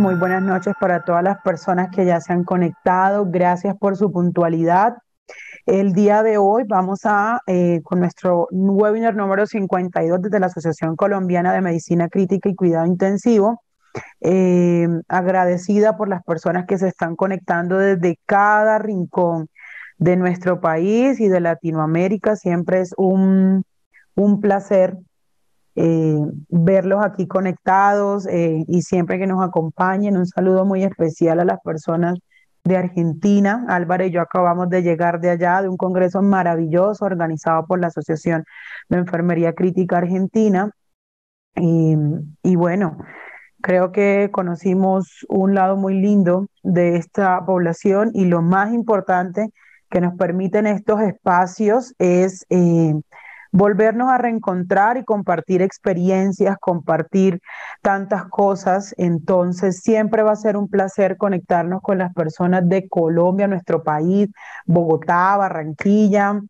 muy buenas noches para todas las personas que ya se han conectado. Gracias por su puntualidad. El día de hoy vamos a, eh, con nuestro webinar número 52 desde la Asociación Colombiana de Medicina Crítica y Cuidado Intensivo. Eh, agradecida por las personas que se están conectando desde cada rincón de nuestro país y de Latinoamérica. Siempre es un, un placer eh, verlos aquí conectados eh, y siempre que nos acompañen. Un saludo muy especial a las personas de Argentina. Álvaro y yo acabamos de llegar de allá, de un congreso maravilloso organizado por la Asociación de Enfermería Crítica Argentina. Y, bueno, creo que conocimos un lado muy lindo de esta población y lo más importante que nos permiten estos espacios es eh, volvernos a reencontrar y compartir experiencias, compartir tantas cosas. Entonces, siempre va a ser un placer conectarnos con las personas de Colombia, nuestro país, Bogotá, Barranquilla,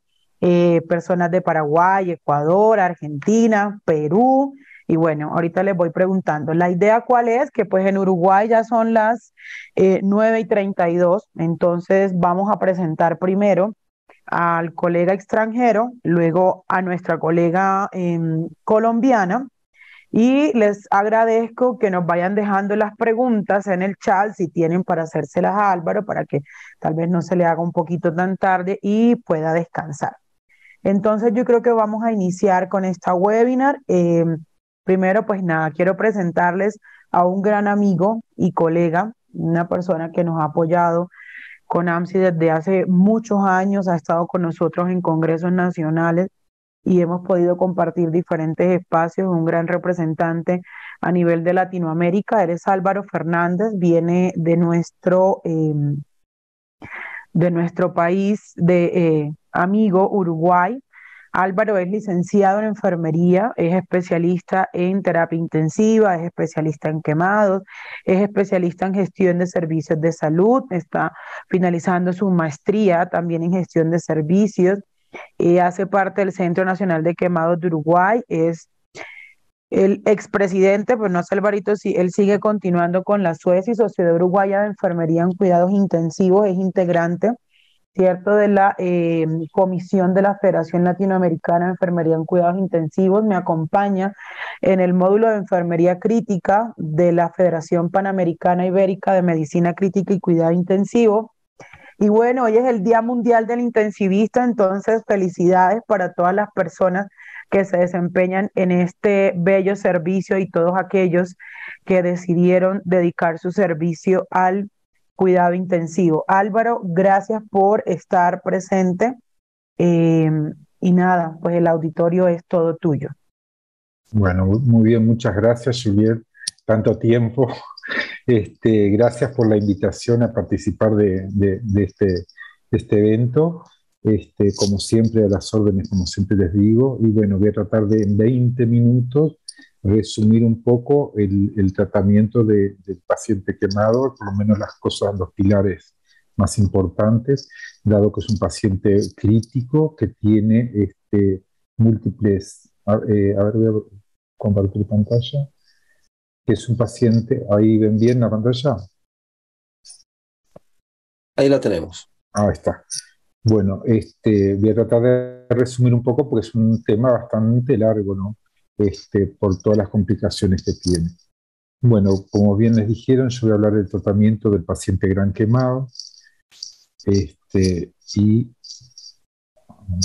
eh, personas de Paraguay, Ecuador, Argentina, Perú. Y bueno, ahorita les voy preguntando. La idea cuál es, que pues en Uruguay ya son las eh, 9 y 32, entonces vamos a presentar primero al colega extranjero, luego a nuestra colega em, colombiana. Y les agradezco que nos vayan dejando las preguntas en el chat si tienen para hacérselas a Álvaro para que tal vez no se le haga un poquito tan tarde y pueda descansar. Entonces yo creo que vamos a iniciar con esta webinar. Em, primero, pues nada, quiero presentarles a un gran amigo y colega, una persona que nos ha apoyado con AMSI desde hace muchos años, ha estado con nosotros en congresos nacionales y hemos podido compartir diferentes espacios, un gran representante a nivel de Latinoamérica. Él es Álvaro Fernández, viene de nuestro, em, de nuestro país de eh, amigo Uruguay. Álvaro es licenciado en enfermería, es especialista en terapia intensiva, es especialista en quemados, es especialista en gestión de servicios de salud, está finalizando su maestría también en gestión de servicios, y hace parte del Centro Nacional de Quemados de Uruguay, es el expresidente, pues no es Alvarito, él sigue continuando con la y Sociedad Uruguaya de Enfermería en Cuidados Intensivos, es integrante ¿cierto? De la eh, Comisión de la Federación Latinoamericana de Enfermería en Cuidados Intensivos. Me acompaña en el módulo de Enfermería Crítica de la Federación Panamericana Ibérica de Medicina Crítica y Cuidado Intensivo. Y bueno, hoy es el Día Mundial del Intensivista, entonces felicidades para todas las personas que se desempeñan en este bello servicio y todos aquellos que decidieron dedicar su servicio al cuidado intensivo. Álvaro, gracias por estar presente. Em, y nada, pues el auditorio es todo tuyo. Bueno, muy bien, muchas gracias, Juliet. Tanto tiempo. Este, gracias por la invitación a participar de, este, este, evento. Este, como siempre, a las órdenes, como siempre les digo. Y bueno, voy a tratar de en 20 minutos resumir un poco el, el tratamiento de, del paciente quemado, por lo menos las cosas, los pilares más importantes, dado que es un paciente crítico que tiene este, múltiples, eh, a ver, voy a compartir pantalla, que es un paciente, ahí ven bien la pantalla. Ahí la tenemos. Ahí está. Bueno, este, voy a tratar de resumir un poco porque es un tema bastante largo, ¿no? Este, por todas las complicaciones que tiene. Bueno, como bien les dijeron, yo voy a hablar del tratamiento del paciente gran quemado. Este, y ah,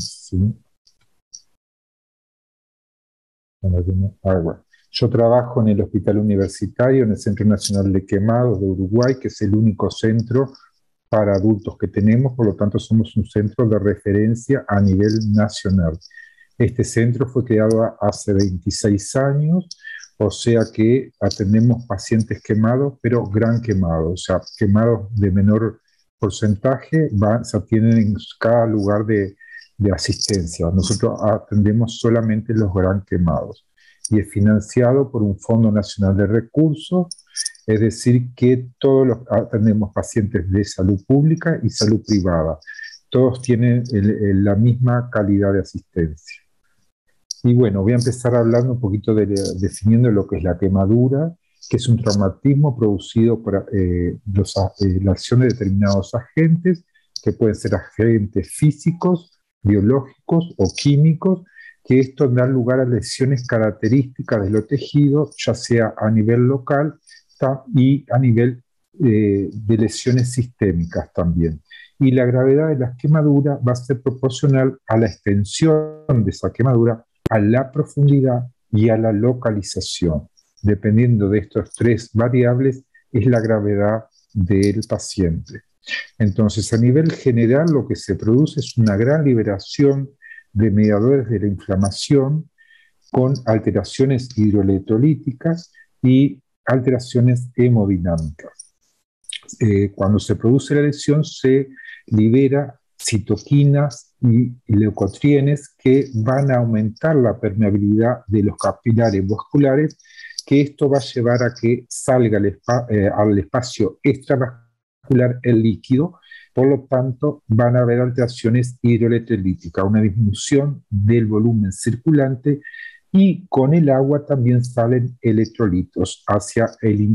Yo trabajo en el Hospital Universitario, en el Centro Nacional de Quemados de Uruguay, que es el único centro para adultos que tenemos, por lo tanto somos un centro de referencia a nivel nacional. Este centro fue creado hace 26 años, o sea que atendemos pacientes quemados, pero gran quemados, o sea, quemados de menor porcentaje, se atienden en cada lugar de, de asistencia. Nosotros atendemos solamente los gran quemados y es financiado por un Fondo Nacional de Recursos, es decir, que todos los atendemos pacientes de salud pública y salud privada. Todos tienen la misma calidad de asistencia. Y bueno, voy a empezar hablando un poquito de, definiendo lo que es la quemadura que es un traumatismo producido por eh, eh, la acción de determinados agentes, que pueden ser agentes físicos, biológicos o químicos, que esto da lugar a lesiones características de los tejidos, ya sea a nivel local y a nivel eh, de lesiones sistémicas también. Y la gravedad de las quemaduras va a ser proporcional a la extensión de esa quemadura, a la profundidad y a la localización. Dependiendo de estos tres variables, es la gravedad del paciente. Entonces, a nivel general, lo que se produce es una gran liberación de mediadores de la inflamación con alteraciones hidroelectrolíticas y alteraciones hemodinámicas. Eh, cuando se produce la lesión se libera citoquinas y leucotrienes que van a aumentar la permeabilidad de los capilares vasculares, que esto va a llevar a que salga eh, al espacio extravascular el líquido por lo tanto, van a haber alteraciones hidroelectrolíticas, una disminución del volumen circulante y con el agua también salen electrolitos hacia el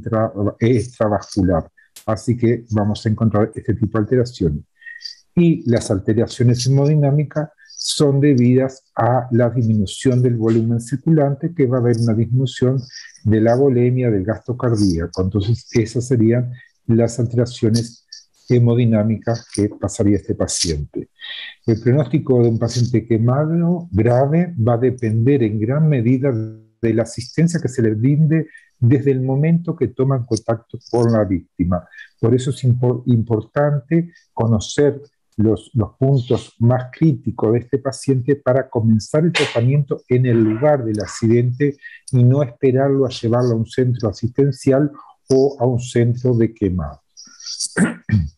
extravascular. Así que vamos a encontrar este tipo de alteraciones. Y las alteraciones hemodinámicas son debidas a la disminución del volumen circulante, que va a haber una disminución de la volemia, del gasto cardíaco. Entonces, esas serían las alteraciones hemodinámica que pasaría este paciente. El pronóstico de un paciente quemado grave va a depender en gran medida de la asistencia que se le brinde desde el momento que toman contacto con la víctima. Por eso es importante conocer los, puntos más críticos de este paciente para comenzar el tratamiento en el lugar del accidente y no esperarlo a llevarlo a un centro asistencial o a un centro de quemado.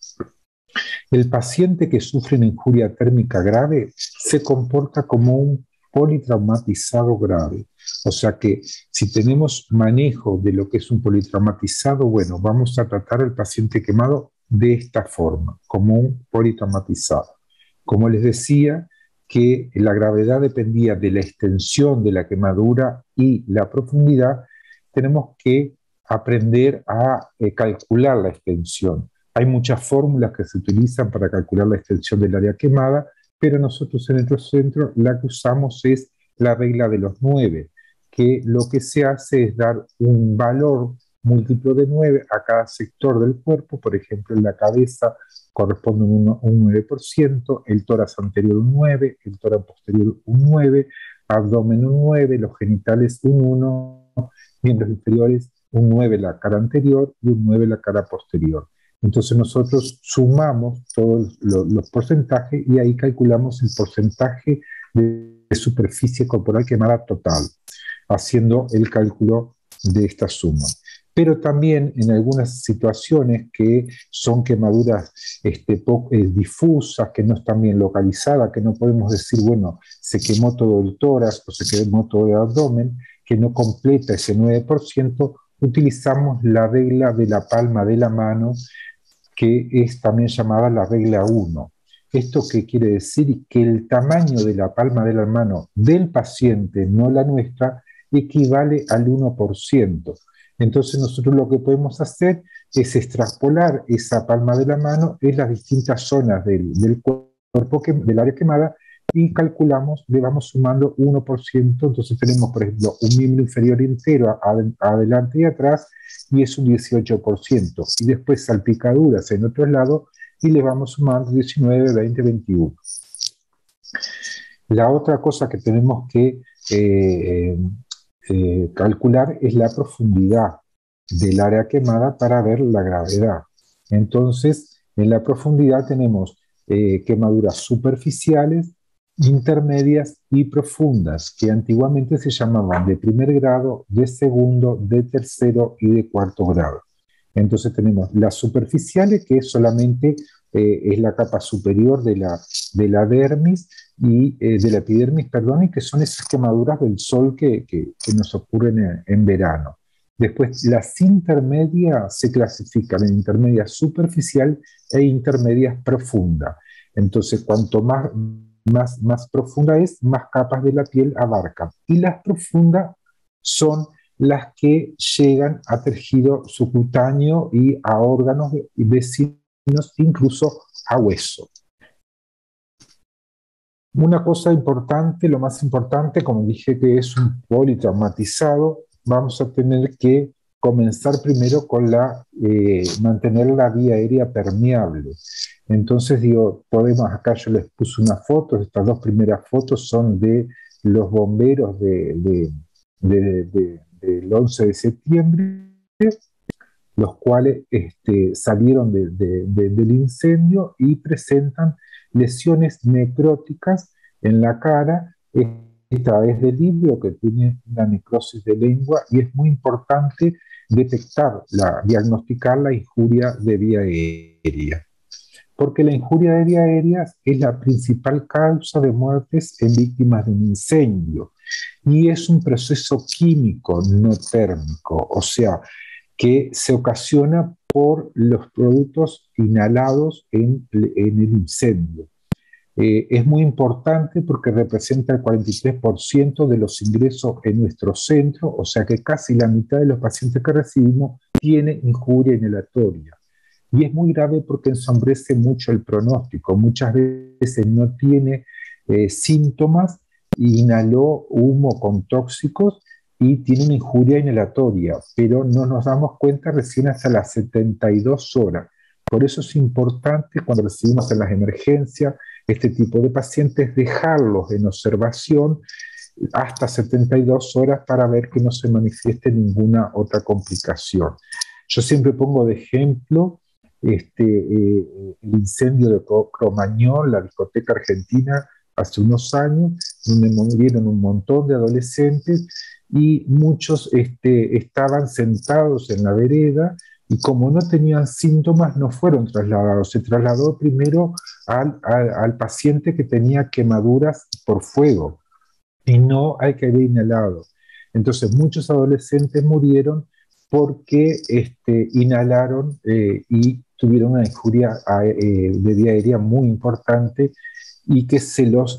El paciente que sufre una injuria térmica grave se comporta como un politraumatizado grave. O sea que si tenemos manejo de lo que es un politraumatizado, bueno, vamos a tratar al paciente quemado de esta forma, como un politraumatizado. Como les decía, que la gravedad dependía de la extensión de la quemadura y la profundidad, tenemos que aprender a eh, calcular la extensión. Hay muchas fórmulas que se utilizan para calcular la extensión del área quemada, pero nosotros en nuestro centro la que usamos es la regla de los 9, que lo que se hace es dar un valor múltiplo de 9 a cada sector del cuerpo, por ejemplo, en la cabeza corresponde un, un 9%, el tórax anterior un 9, el tórax posterior un 9, abdomen un 9, los genitales un 1, miembros inferiores un 9 la cara anterior y un 9 la cara posterior. Entonces nosotros sumamos todos los, porcentajes y ahí calculamos el porcentaje de, superficie corporal quemada total, haciendo el cálculo de esta suma pero también en algunas situaciones que son quemaduras este, eh, difusas, que no están bien localizadas, que no podemos decir, bueno, se quemó todo el tórax o se quemó todo el abdomen, que no completa ese 9%, utilizamos la regla de la palma de la mano que es también llamada la regla 1. ¿Esto qué quiere decir? Que el tamaño de la palma de la mano del paciente, no la nuestra, equivale al 1%. Entonces nosotros lo que podemos hacer es extrapolar esa palma de la mano en las distintas zonas del, cuerpo, del área quemada, y calculamos, le vamos sumando 1%, entonces tenemos, por ejemplo, un miembro inferior entero adelante y atrás, y es un 18%. Y después salpicaduras en otro lado y le vamos sumando 19, 20, 21. La otra cosa que tenemos que eh, eh, calcular es la profundidad del área quemada para ver la gravedad. Entonces, en la profundidad tenemos eh, quemaduras superficiales, intermedias y profundas, que antiguamente se llamaban de primer grado, de segundo, de tercero y de cuarto grado. Entonces tenemos las superficiales, que es solamente eh, es la capa superior de la, de la dermis y eh, de la epidermis, perdón, y que son esas quemaduras del sol que, que, nos ocurren en, verano. Después, las intermedias se clasifican en intermedia superficial e intermedias profunda. Entonces, cuanto más más, más profunda es, más capas de la piel abarca. Y las profundas son las que llegan a tejido subcutáneo y a órganos vecinos, incluso a hueso. Una cosa importante, lo más importante, como dije que es un politraumatizado, vamos a tener que comenzar primero con la, eh, mantener la vía aérea permeable. Entonces digo, podemos, acá yo les puse unas fotos, estas dos primeras fotos son de los bomberos de, del 11 de septiembre, los cuales este, salieron del incendio y presentan lesiones necróticas en la cara. Esta es del libro que tiene una necrosis de lengua y es muy importante detectar, la, diagnosticar la injuria de vía aérea. Porque la injuria de vía aérea es la principal causa de muertes en víctimas de un incendio y es un proceso químico, no térmico, o sea, que se ocasiona por los productos inhalados en, el incendio. Eh, es muy importante porque representa el 43% de los ingresos en nuestro centro, o sea que casi la mitad de los pacientes que recibimos tiene injuria inhalatoria. Y es muy grave porque ensombrece mucho el pronóstico. Muchas veces no tiene eh, síntomas, inhaló humo con tóxicos y tiene una injuria inhalatoria, pero no nos damos cuenta recién hasta las 72 horas. Por eso es importante cuando recibimos en las emergencias este tipo de pacientes dejarlos en observación hasta 72 horas para ver que no se manifieste ninguna otra complicación. Yo siempre pongo de ejemplo este, eh, el incendio de Cromañón, la discoteca argentina, hace unos años, donde murieron un montón de adolescentes y muchos este, estaban sentados en la vereda y como no tenían síntomas no fueron trasladados. Se trasladó primero al, paciente que tenía quemaduras por fuego y no al que había inhalado. Entonces muchos adolescentes murieron porque este, inhalaron eh, y tuvieron una injuria eh, de vía muy importante y que se los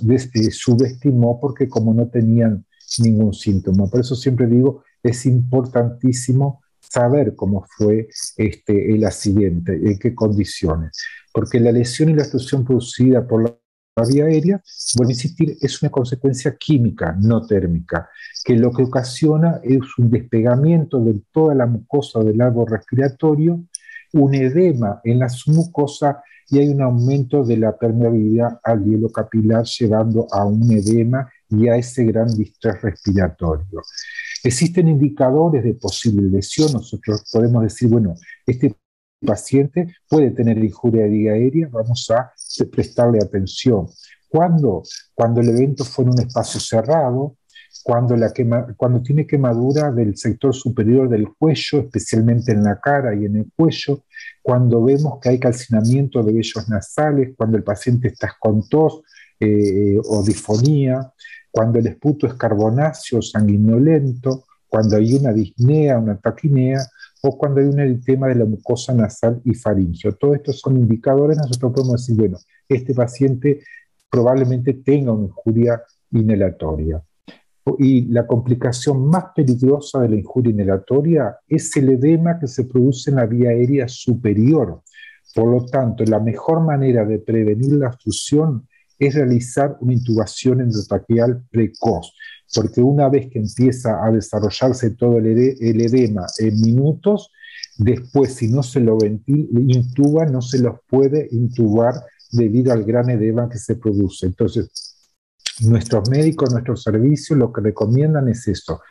subestimó porque como no tenían ningún síntoma. Por eso siempre digo, es importantísimo saber cómo fue este, el accidente, en qué condiciones, porque la lesión y la explosión producida por la vía aérea, vuelvo a insistir, es una consecuencia química, no térmica, que lo que ocasiona es un despegamiento de toda la mucosa del árbol respiratorio, un edema en la mucosa y hay un aumento de la permeabilidad al hielo capilar, llevando a un edema y a ese gran distrés respiratorio. Existen indicadores de posible lesión. Nosotros podemos decir, bueno, este paciente puede tener injuria aérea, vamos a prestarle atención. ¿Cuándo? Cuando el evento fue en un espacio cerrado, cuando, la cuando tiene quemadura del sector superior del cuello, especialmente en la cara y en el cuello, cuando vemos que hay calcinamiento de vellos nasales, cuando el paciente está con tos eh, o disfonía, cuando el esputo es carbonáceo, sanguinolento, cuando hay una disnea, una taquinea, o cuando hay un eritema de la mucosa nasal y faringio. Todos estos son indicadores, nosotros podemos decir, bueno, este paciente probablemente tenga una injuria inhalatoria. Y la complicación más peligrosa de la injuria inhalatoria es el edema que se produce en la vía aérea superior. Por lo tanto, la mejor manera de prevenir la obstrucción es realizar una intubación endotraqueal precoz, porque una vez que empieza a desarrollarse todo el, edema en minutos, después si no se lo intuba, no se los puede intubar debido al gran edema que se produce. Entonces, nuestros médicos, nuestros servicios lo que recomiendan es esto.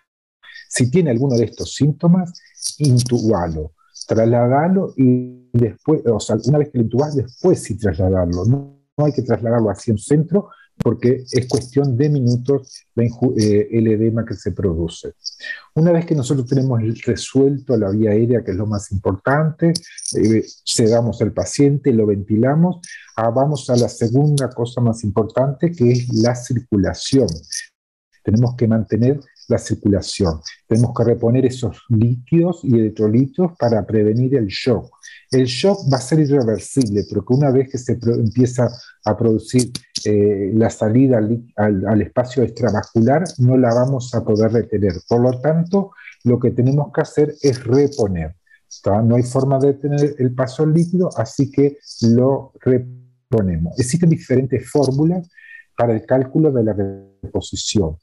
Si tiene alguno de estos síntomas, intubalo, trasladalo y después, o sea, una vez que lo intubas, después sí trasladarlo. ¿no? No hay que trasladarlo hacia un centro porque es cuestión de minutos eh, el edema que se produce. Una vez que nosotros tenemos resuelto la vía aérea, que es lo más importante, eh, sedamos al paciente, lo ventilamos, ah, vamos a la segunda cosa más importante, que es la circulación. Tenemos que mantener la circulación. Tenemos que reponer esos líquidos y electrolitos para prevenir el shock. El shock va a ser irreversible, porque una vez que se empieza a producir eh, la salida al, al, espacio extravascular, no la vamos a poder retener. Por lo tanto, lo que tenemos que hacer es reponer. No hay forma de tener el paso líquido, así que lo reponemos. Existen diferentes fórmulas para el cálculo de la reposición.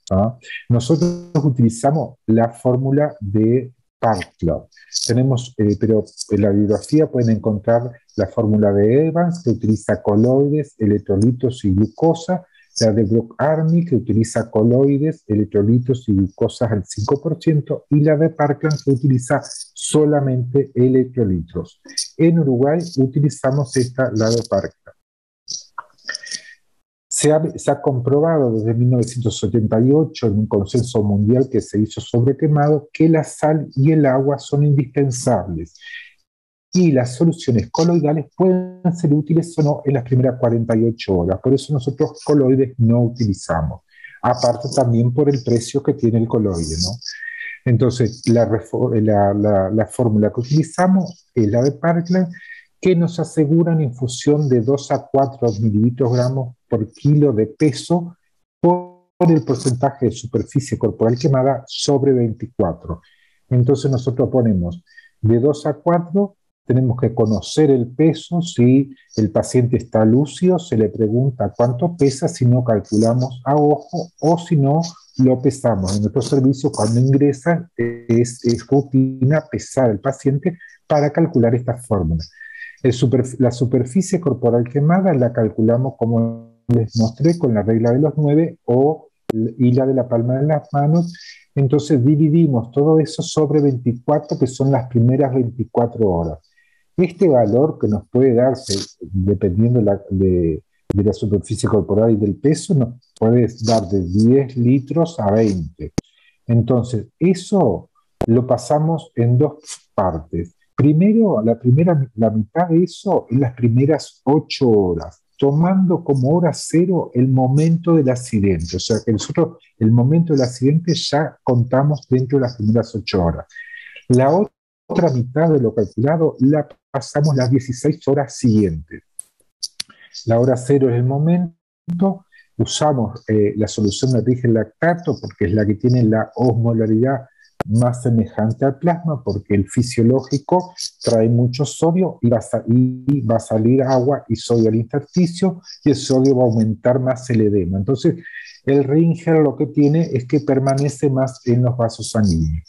Nosotros utilizamos la fórmula de Parklow. Tenemos, eh, pero en la bibliografía pueden encontrar la fórmula de Evans, que utiliza coloides, electrolitos y glucosa, la de Brock Army, que utiliza coloides, electrolitos y glucosas al 5%, y la de Parkland, que utiliza solamente electrolitos. En Uruguay utilizamos esta, la de Parkland. Se ha, se ha, comprobado desde 1988 en un consenso mundial que se hizo sobre quemado que la sal y el agua son indispensables y las soluciones coloidales pueden ser útiles o no en las primeras 48 horas. Por eso nosotros coloides no utilizamos. Aparte también por el precio que tiene el coloide, ¿no? Entonces, la, la, la, fórmula que utilizamos es la de Parkland, que nos asegura una infusión de 2 a 4 mililitros gramos por kilo de peso por el porcentaje de superficie corporal quemada sobre 24. Entonces nosotros ponemos de 2 a 4 tenemos que conocer el peso, si el paciente está lúcido, se le pregunta cuánto pesa si no calculamos a ojo o si no lo pesamos. En nuestro servicio, cuando ingresa, es, es rutina pesar al paciente para calcular esta fórmula. la superficie corporal quemada la calculamos como les mostré con la regla de los nueve o y la de la palma de las manos. Entonces dividimos todo eso sobre 24, que son las primeras 24 horas. Este valor que nos puede darse, dependiendo de, la superficie corporal y del peso, nos puede dar de 10 litros a 20. Entonces, eso lo pasamos en dos partes. Primero, la, primera, la mitad de eso en las primeras 8 horas, tomando como hora cero el momento del accidente. O sea que nosotros el momento del accidente ya contamos dentro de las primeras 8 horas. La otra mitad de lo calculado la pasamos las 16 horas siguientes. La hora cero es el momento, usamos eh, la solución de origen lactato porque es la que tiene la osmolaridad más semejante al plasma porque el fisiológico trae mucho sodio y va, y va a salir agua y sodio al intersticio y el sodio va a aumentar más el edema. Entonces, el Ringer lo que tiene es que permanece más en los vasos sanguíneos.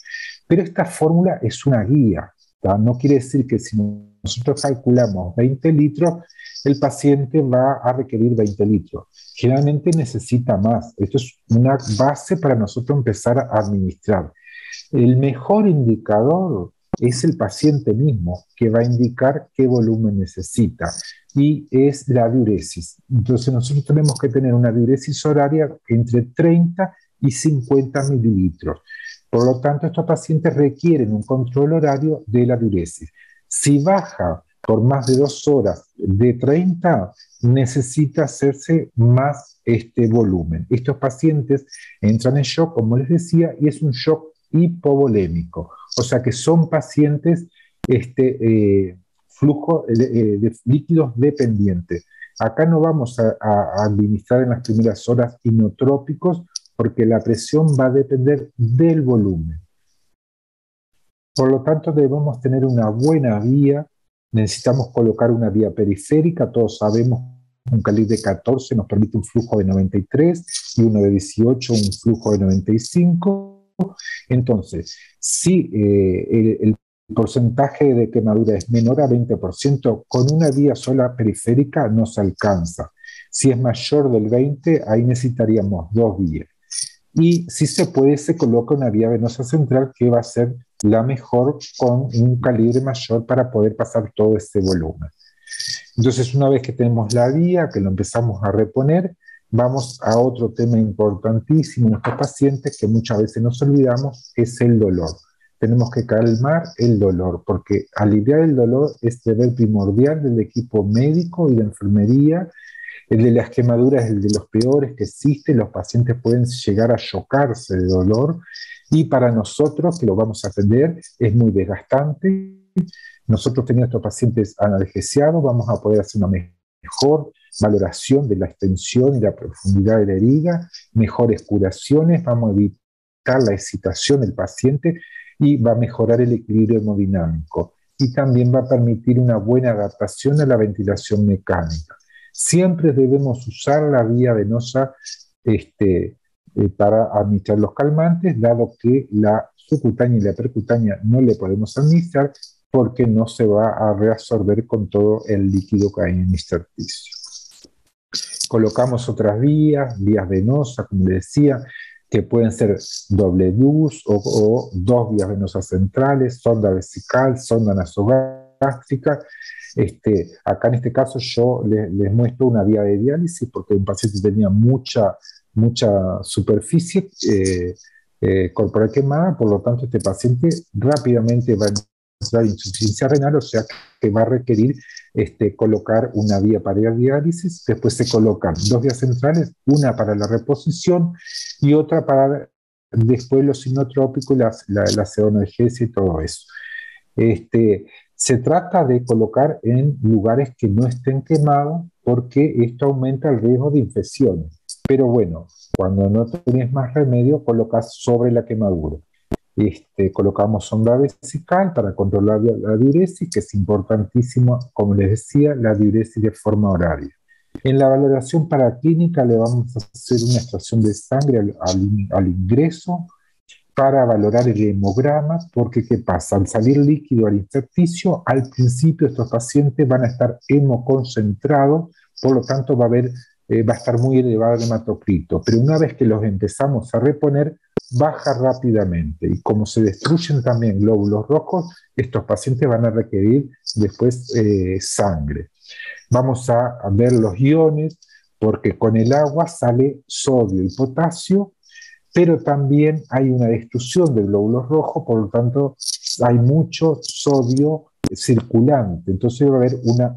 Pero esta fórmula es una guía, no quiere decir que si nosotros calculamos 20 litros, el paciente va a requerir 20 litros. Generalmente necesita más. Esto es una base para nosotros empezar a administrar. El mejor indicador es el paciente mismo, que va a indicar qué volumen necesita, y es la diuresis. Entonces nosotros tenemos que tener una diuresis horaria entre 30 y 50 mililitros. Por lo tanto, estos pacientes requieren un control horario de la diuresis. Si baja por más de dos horas de 30, necesita hacerse más este volumen. Estos pacientes entran en shock, como les decía, y es un shock hipovolémico. O sea que son pacientes este, eh, flujo eh, eh, de líquidos dependientes. Acá no vamos a, administrar en las primeras horas inotrópicos porque la presión va a depender del volumen. Por lo tanto, debemos tener una buena vía, necesitamos colocar una vía periférica, todos sabemos un calibre de 14 nos permite un flujo de 93 y uno de 18 un flujo de 95. Entonces, si eh, el, porcentaje de quemadura es menor a 20%, con una vía sola periférica no se alcanza. Si es mayor del 20, ahí necesitaríamos dos vías y si se puede se coloca una vía venosa central que va a ser la mejor con un calibre mayor para poder pasar todo este volumen. Entonces una vez que tenemos la vía, que lo empezamos a reponer, vamos a otro tema importantísimo en nuestros pacientes que muchas veces nos olvidamos, es el dolor. Tenemos que calmar el dolor, porque aliviar el dolor es deber primordial del equipo médico y de enfermería el de las quemaduras es el de los peores que existen, los pacientes pueden llegar a chocarse de dolor y para nosotros, que lo vamos a atender, es muy desgastante. Nosotros teniendo estos pacientes analgesiados, vamos a poder hacer una mejor valoración de la extensión y la profundidad de la herida, mejores curaciones, vamos a evitar la excitación del paciente y va a mejorar el equilibrio hemodinámico y también va a permitir una buena adaptación a la ventilación mecánica. Siempre debemos usar la vía venosa este, eh, para administrar los calmantes, dado que la subcutánea y la percutánea no le podemos administrar porque no se va a reabsorber con todo el líquido que hay en el intersticio. Colocamos otras vías, vías venosas, como les decía, que pueden ser doble luz o, dos vías venosas centrales, sonda vesical, sonda nasogástrica. Este, acá en este caso yo les, muestro una vía de diálisis porque un paciente tenía mucha, mucha superficie eh, eh, corporal quemada, por lo tanto este paciente rápidamente va a entrar insuficiencia renal, o sea que va a requerir este, colocar una vía para la diálisis, después se colocan dos vías centrales, una para la reposición y otra para después los sinotrópicos, la, la, la y todo eso. Este, se trata de colocar en lugares que no estén quemados porque esto aumenta el riesgo de infecciones. Pero bueno, cuando no tienes más remedio, colocas sobre la quemadura. Este, colocamos sonda vesical para controlar la, diuresis, que es importantísimo, como les decía, la diuresis de forma horaria. En la valoración paraclínica le vamos a hacer una extracción de sangre al, ingreso para valorar el hemograma, porque ¿qué pasa? Al salir líquido al intersticio, al principio estos pacientes van a estar hemoconcentrados, por lo tanto va a haber eh, va a estar muy elevado el hematocrito, pero una vez que los empezamos a reponer, baja rápidamente y como se destruyen también glóbulos rojos, estos pacientes van a requerir después eh, sangre. Vamos a, ver los iones, porque con el agua sale sodio y potasio, pero también hay una destrucción de glóbulos rojos, por lo tanto hay mucho sodio circulante. Entonces va a haber una,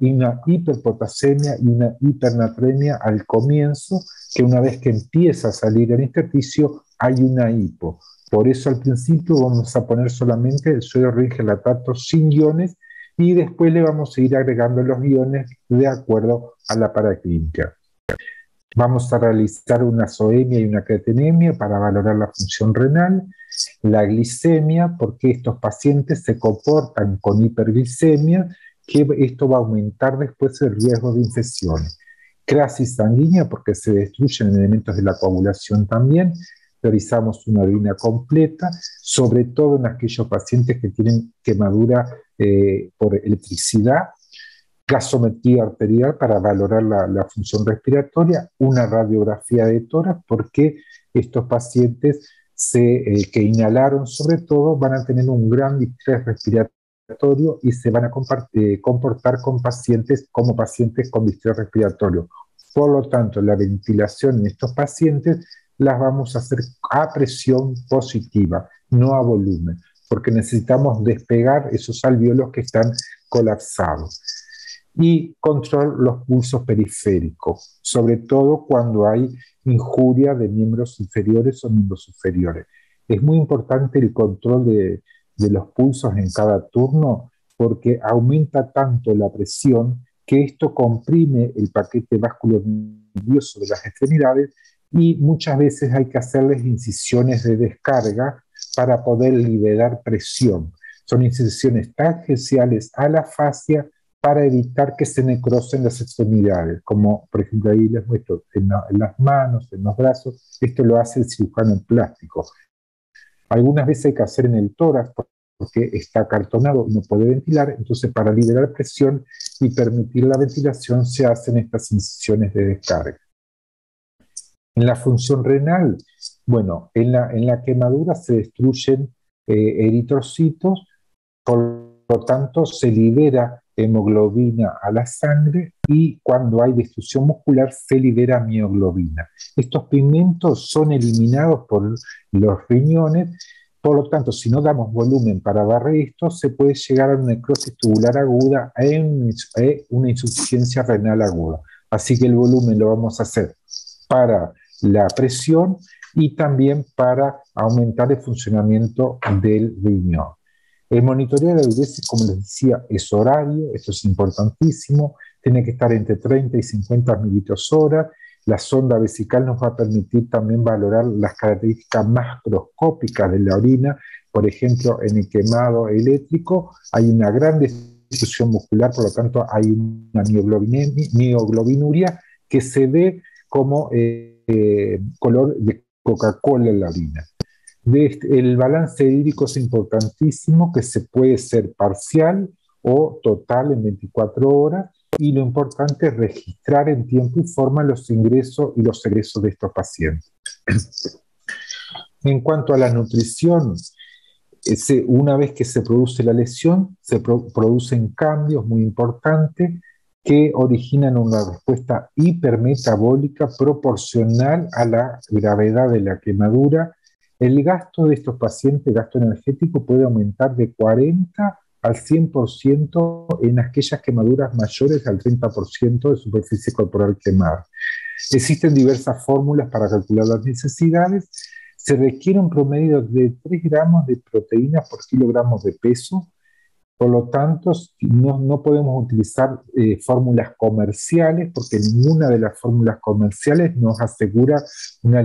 una hiperpotasemia y una hipernatremia al comienzo, que una vez que empieza a salir el intersticio, hay una hipo. Por eso al principio vamos a poner solamente el suero latato sin iones y después le vamos a ir agregando los iones de acuerdo a la paraclínica. Vamos a realizar una zoemia y una creatinemia para valorar la función renal, la glicemia, porque estos pacientes se comportan con hiperglicemia, que esto va a aumentar después el riesgo de infecciones. Crasis sanguínea, porque se destruyen elementos de la coagulación también. Realizamos una orina completa, sobre todo en aquellos pacientes que tienen quemadura eh, por electricidad gasometría arterial para valorar la, función respiratoria, una radiografía de tórax, porque estos pacientes eh, que inhalaron sobre todo van a tener un gran distrés respiratorio y se van a eh, comportar con pacientes como pacientes con distrés respiratorio. Por lo tanto, la ventilación en estos pacientes las vamos a hacer a presión positiva, no a volumen, porque necesitamos despegar esos alveolos que están colapsados y control los pulsos periféricos, sobre todo cuando hay injuria de miembros inferiores o miembros superiores. Es muy importante el control de, los pulsos en cada turno porque aumenta tanto la presión que esto comprime el paquete vascular nervioso de las extremidades y muchas veces hay que hacerles incisiones de descarga para poder liberar presión. Son incisiones tangenciales a la fascia para evitar que se necrosen las extremidades, como por ejemplo ahí les muestro en, las manos, en los brazos, esto lo hace el cirujano en plástico. Algunas veces hay que hacer en el tórax porque está acartonado y no puede ventilar, entonces para liberar presión y permitir la ventilación se hacen estas incisiones de descarga. En la función renal, bueno, en la, en la quemadura se destruyen eh, eritrocitos, por lo tanto se libera hemoglobina a la sangre y cuando hay destrucción muscular se libera mioglobina. Estos pigmentos son eliminados por los riñones, por lo tanto, si no damos volumen para barrer esto, se puede llegar a una necrosis tubular aguda en una insuficiencia renal aguda. Así que el volumen lo vamos a hacer para la presión y también para aumentar el funcionamiento del riñón. El monitoreo de la diuresis, como les decía, es horario, esto es importantísimo, tiene que estar entre 30 y 50 mililitros hora La sonda vesical nos va a permitir también valorar las características macroscópicas de la orina. Por ejemplo, en el quemado eléctrico hay una gran distribución muscular, por lo tanto hay una mioglobinuria que se ve como eh, color de Coca-Cola en la orina. Este, el balance hídrico es importantísimo, que se puede ser parcial o total en 24 horas, y lo importante es registrar en tiempo y forma los ingresos y los egresos de estos pacientes. En cuanto a la nutrición, una vez que se produce la lesión, se producen cambios muy importantes que originan una respuesta hipermetabólica proporcional a la gravedad de la quemadura. El gasto de estos pacientes, gasto energético, puede aumentar de 40 al 100% en aquellas quemaduras mayores al 30% de superficie corporal quemada. Existen diversas fórmulas para calcular las necesidades. Se requiere un promedio de 3 gramos de proteínas por kilogramo de peso por lo tanto, no, no podemos utilizar eh, fórmulas comerciales porque ninguna de las fórmulas comerciales nos asegura una,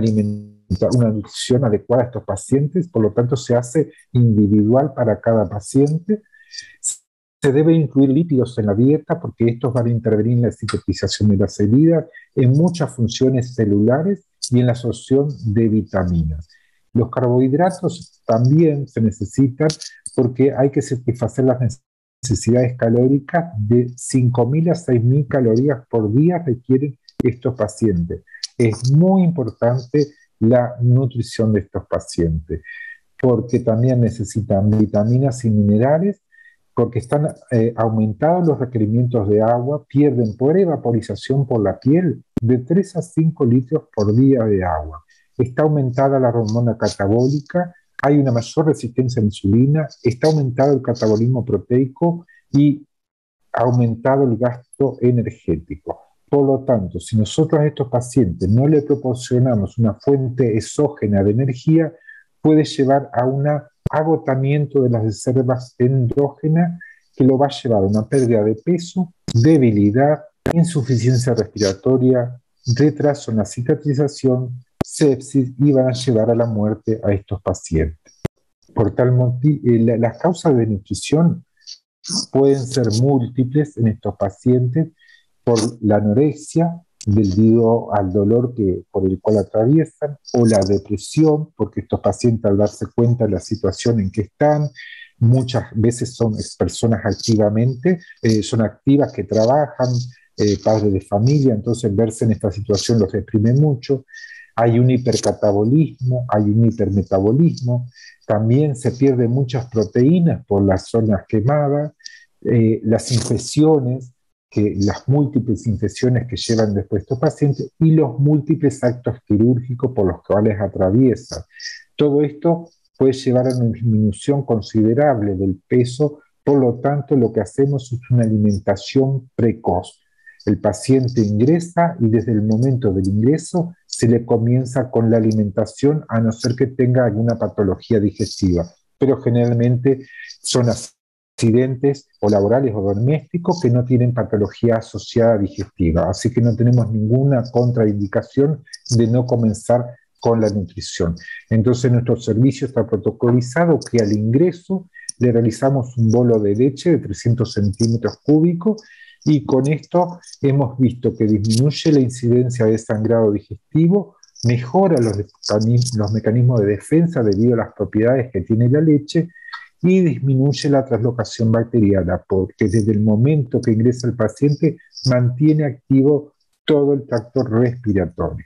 una nutrición adecuada a estos pacientes, por lo tanto se hace individual para cada paciente. Se debe incluir lípidos en la dieta porque estos van a intervenir en la sintetización de las heridas, en muchas funciones celulares y en la absorción de vitaminas. Los carbohidratos también se necesitan porque hay que satisfacer las necesidades calóricas de 5.000 a 6.000 calorías por día requieren estos pacientes. Es muy importante la nutrición de estos pacientes, porque también necesitan vitaminas y minerales, porque están eh, aumentados los requerimientos de agua, pierden por evaporización por la piel de 3 a 5 litros por día de agua está aumentada la hormona catabólica, hay una mayor resistencia a la insulina, está aumentado el catabolismo proteico y aumentado el gasto energético. Por lo tanto, si nosotros a estos pacientes no le proporcionamos una fuente exógena de energía, puede llevar a un agotamiento de las reservas endógenas que lo va a llevar a una pérdida de peso, debilidad, insuficiencia respiratoria, retraso en la cicatrización, sepsis y van a llevar a la muerte a estos pacientes. Por tal motivo, eh, las causas de nutrición pueden ser múltiples en estos pacientes por la anorexia, debido al dolor que, por el cual atraviesan, o la depresión, porque estos pacientes al darse cuenta de la situación en que están, muchas veces son personas activamente, eh, son activas que trabajan, eh, padres de familia, entonces verse en esta situación los deprime mucho. Hay un hipercatabolismo, hay un hipermetabolismo, también se pierden muchas proteínas por las zonas quemadas, eh, las infecciones, que, las múltiples infecciones que llevan después estos pacientes y los múltiples actos quirúrgicos por los cuales atraviesan. Todo esto puede llevar a una disminución considerable del peso, por lo tanto lo que hacemos es una alimentación precoz. El paciente ingresa y desde el momento del ingreso se le comienza con la alimentación a no ser que tenga alguna patología digestiva, pero generalmente son accidentes o laborales o domésticos que no tienen patología asociada digestiva, así que no tenemos ninguna contraindicación de no comenzar con la nutrición. Entonces nuestro servicio está protocolizado que al ingreso le realizamos un bolo de leche de 300 centímetros cúbicos y con esto hemos visto que disminuye la incidencia de sangrado digestivo, mejora los, los mecanismos de defensa debido a las propiedades que tiene la leche y disminuye la translocación bacteriana, porque desde el momento que ingresa el paciente mantiene activo todo el tracto respiratorio.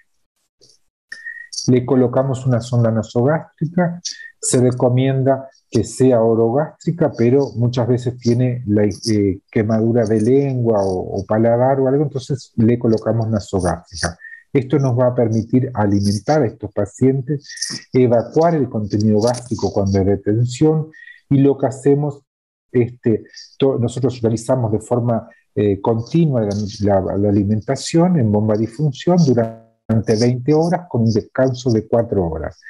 Le colocamos una sonda nasogástrica, se recomienda que sea orogástrica, pero muchas veces tiene la eh, quemadura de lengua o, paladar o algo, entonces le colocamos nasogástrica. Esto nos va a permitir alimentar a estos pacientes, evacuar el contenido gástrico cuando hay retención y lo que hacemos, este, nosotros realizamos de forma eh, continua la, la, alimentación en bomba de difusión durante 20 horas con un descanso de 4 horas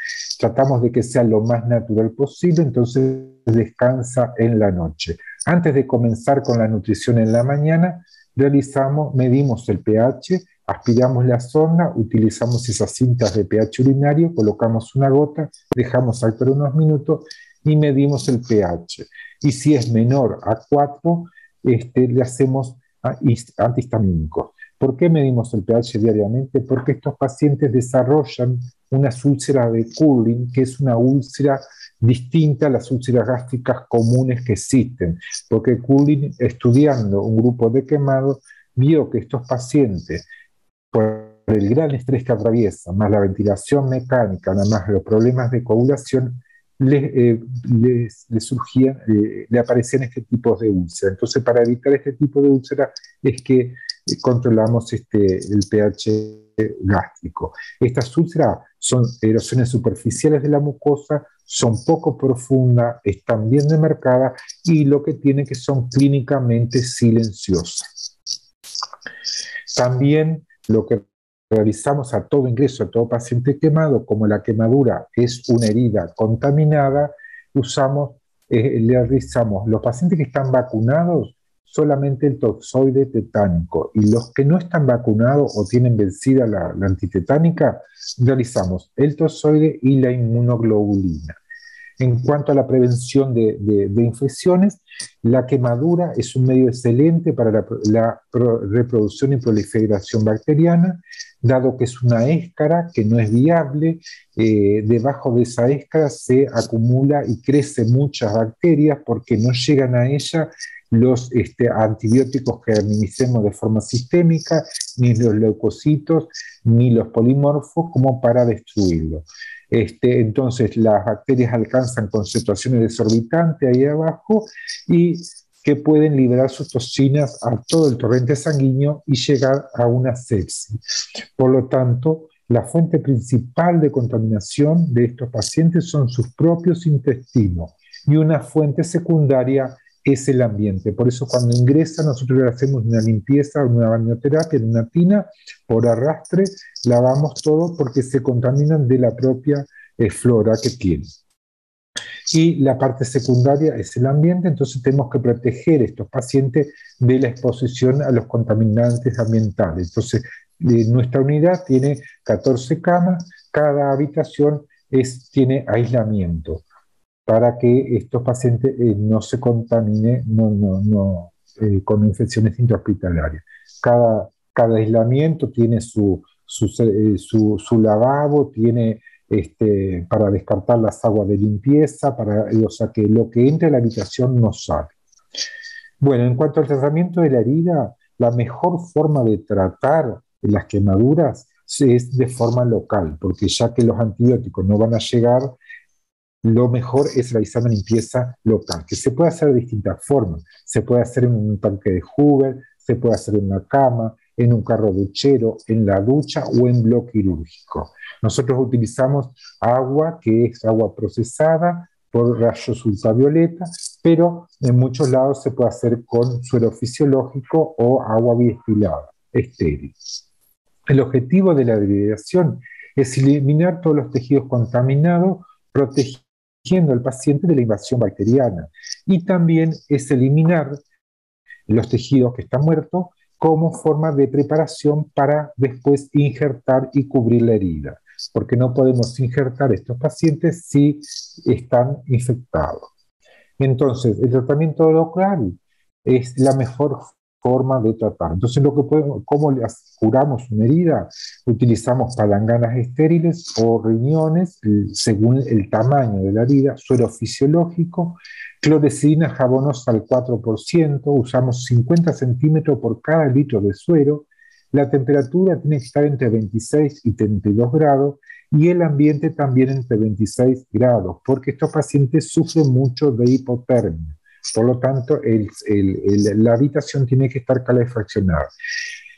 tratamos de que sea lo más natural posible, entonces descansa en la noche. Antes de comenzar con la nutrición en la mañana, realizamos, medimos el pH, aspiramos la sonda, utilizamos esas cintas de pH urinario, colocamos una gota, dejamos actuar unos minutos y medimos el pH. Y si es menor a 4, este, le hacemos antihistamínicos. ¿Por qué medimos el pH diariamente? Porque estos pacientes desarrollan una úlcera de Curling, que es una úlcera distinta a las úlceras gástricas comunes que existen, porque Curling, estudiando un grupo de quemados, vio que estos pacientes, por el gran estrés que atraviesan, más la ventilación mecánica, nada más los problemas de coagulación, le, eh, surgían, eh, le aparecían este tipo de úlceras. Entonces, para evitar este tipo de úlceras es que eh, controlamos este, el pH gástrico. Estas úlceras son erosiones superficiales de la mucosa, son poco profundas, están bien demarcadas y lo que tiene que son clínicamente silenciosas. También lo que realizamos a todo ingreso, a todo paciente quemado, como la quemadura es una herida contaminada, usamos, eh, le realizamos los pacientes que están vacunados solamente el toxoide tetánico y los que no están vacunados o tienen vencida la, la antitetánica, realizamos el toxoide y la inmunoglobulina. En cuanto a la prevención de, infecciones, la quemadura es un medio excelente para la, reproducción y proliferación bacteriana, dado que es una éscara que no es viable, eh, debajo de esa éscara se acumula y crece muchas bacterias porque no llegan a ella los este, antibióticos que administremos de forma sistémica, ni los leucocitos, ni los polimorfos como para destruirlo. Este, entonces las bacterias alcanzan concentraciones desorbitantes ahí abajo y que pueden liberar sus toxinas a todo el torrente sanguíneo y llegar a una sepsis. Por lo tanto, la fuente principal de contaminación de estos pacientes son sus propios intestinos y una fuente secundaria es el ambiente. Por eso cuando ingresa nosotros le hacemos una limpieza, una bañoterapia en una tina, por arrastre, lavamos todo porque se contaminan de la propia eh, flora que tiene. Y la parte secundaria es el ambiente, entonces tenemos que proteger a estos pacientes de la exposición a los contaminantes ambientales. Entonces, eh, nuestra unidad tiene 14 camas, cada habitación es, tiene aislamiento para que estos pacientes eh, no se contaminen no, eh, con infecciones intrahospitalarias. Cada, cada aislamiento tiene su, su, eh, su, lavabo, tiene este, para descartar las aguas de limpieza, para, o sea que lo que entra en la habitación no sale. Bueno, en cuanto al tratamiento de la herida, la mejor forma de tratar las quemaduras es de forma local, porque ya que los antibióticos no van a llegar, lo mejor es realizar una limpieza local, que se puede hacer de distintas formas. Se puede hacer en un tanque de Hoover, se puede hacer en una cama, en un carro duchero, en la ducha o en bloque quirúrgico. Nosotros utilizamos agua que es agua procesada por rayos ultravioleta, pero en muchos lados se puede hacer con suero fisiológico o agua biestilada, estéril. El objetivo de la degradación es eliminar todos los tejidos contaminados, protegiendo al paciente de la invasión bacteriana. Y también es eliminar los tejidos que están muertos como forma de preparación para después injertar y cubrir la herida, porque no podemos injertar estos pacientes si están infectados. Entonces, el tratamiento local es la mejor forma de tratar. Entonces, lo que podemos, ¿cómo curamos una herida? Utilizamos palanganas estériles o riñones según el tamaño de la herida, suero fisiológico, clorecina jabonosa al 4%, usamos 50 centímetros por cada litro de suero, la temperatura tiene que estar entre 26 y 32 grados y el ambiente también entre 26 grados, porque estos pacientes sufren mucho de hipotermia. Por lo tanto, la habitación tiene que estar calefaccionada.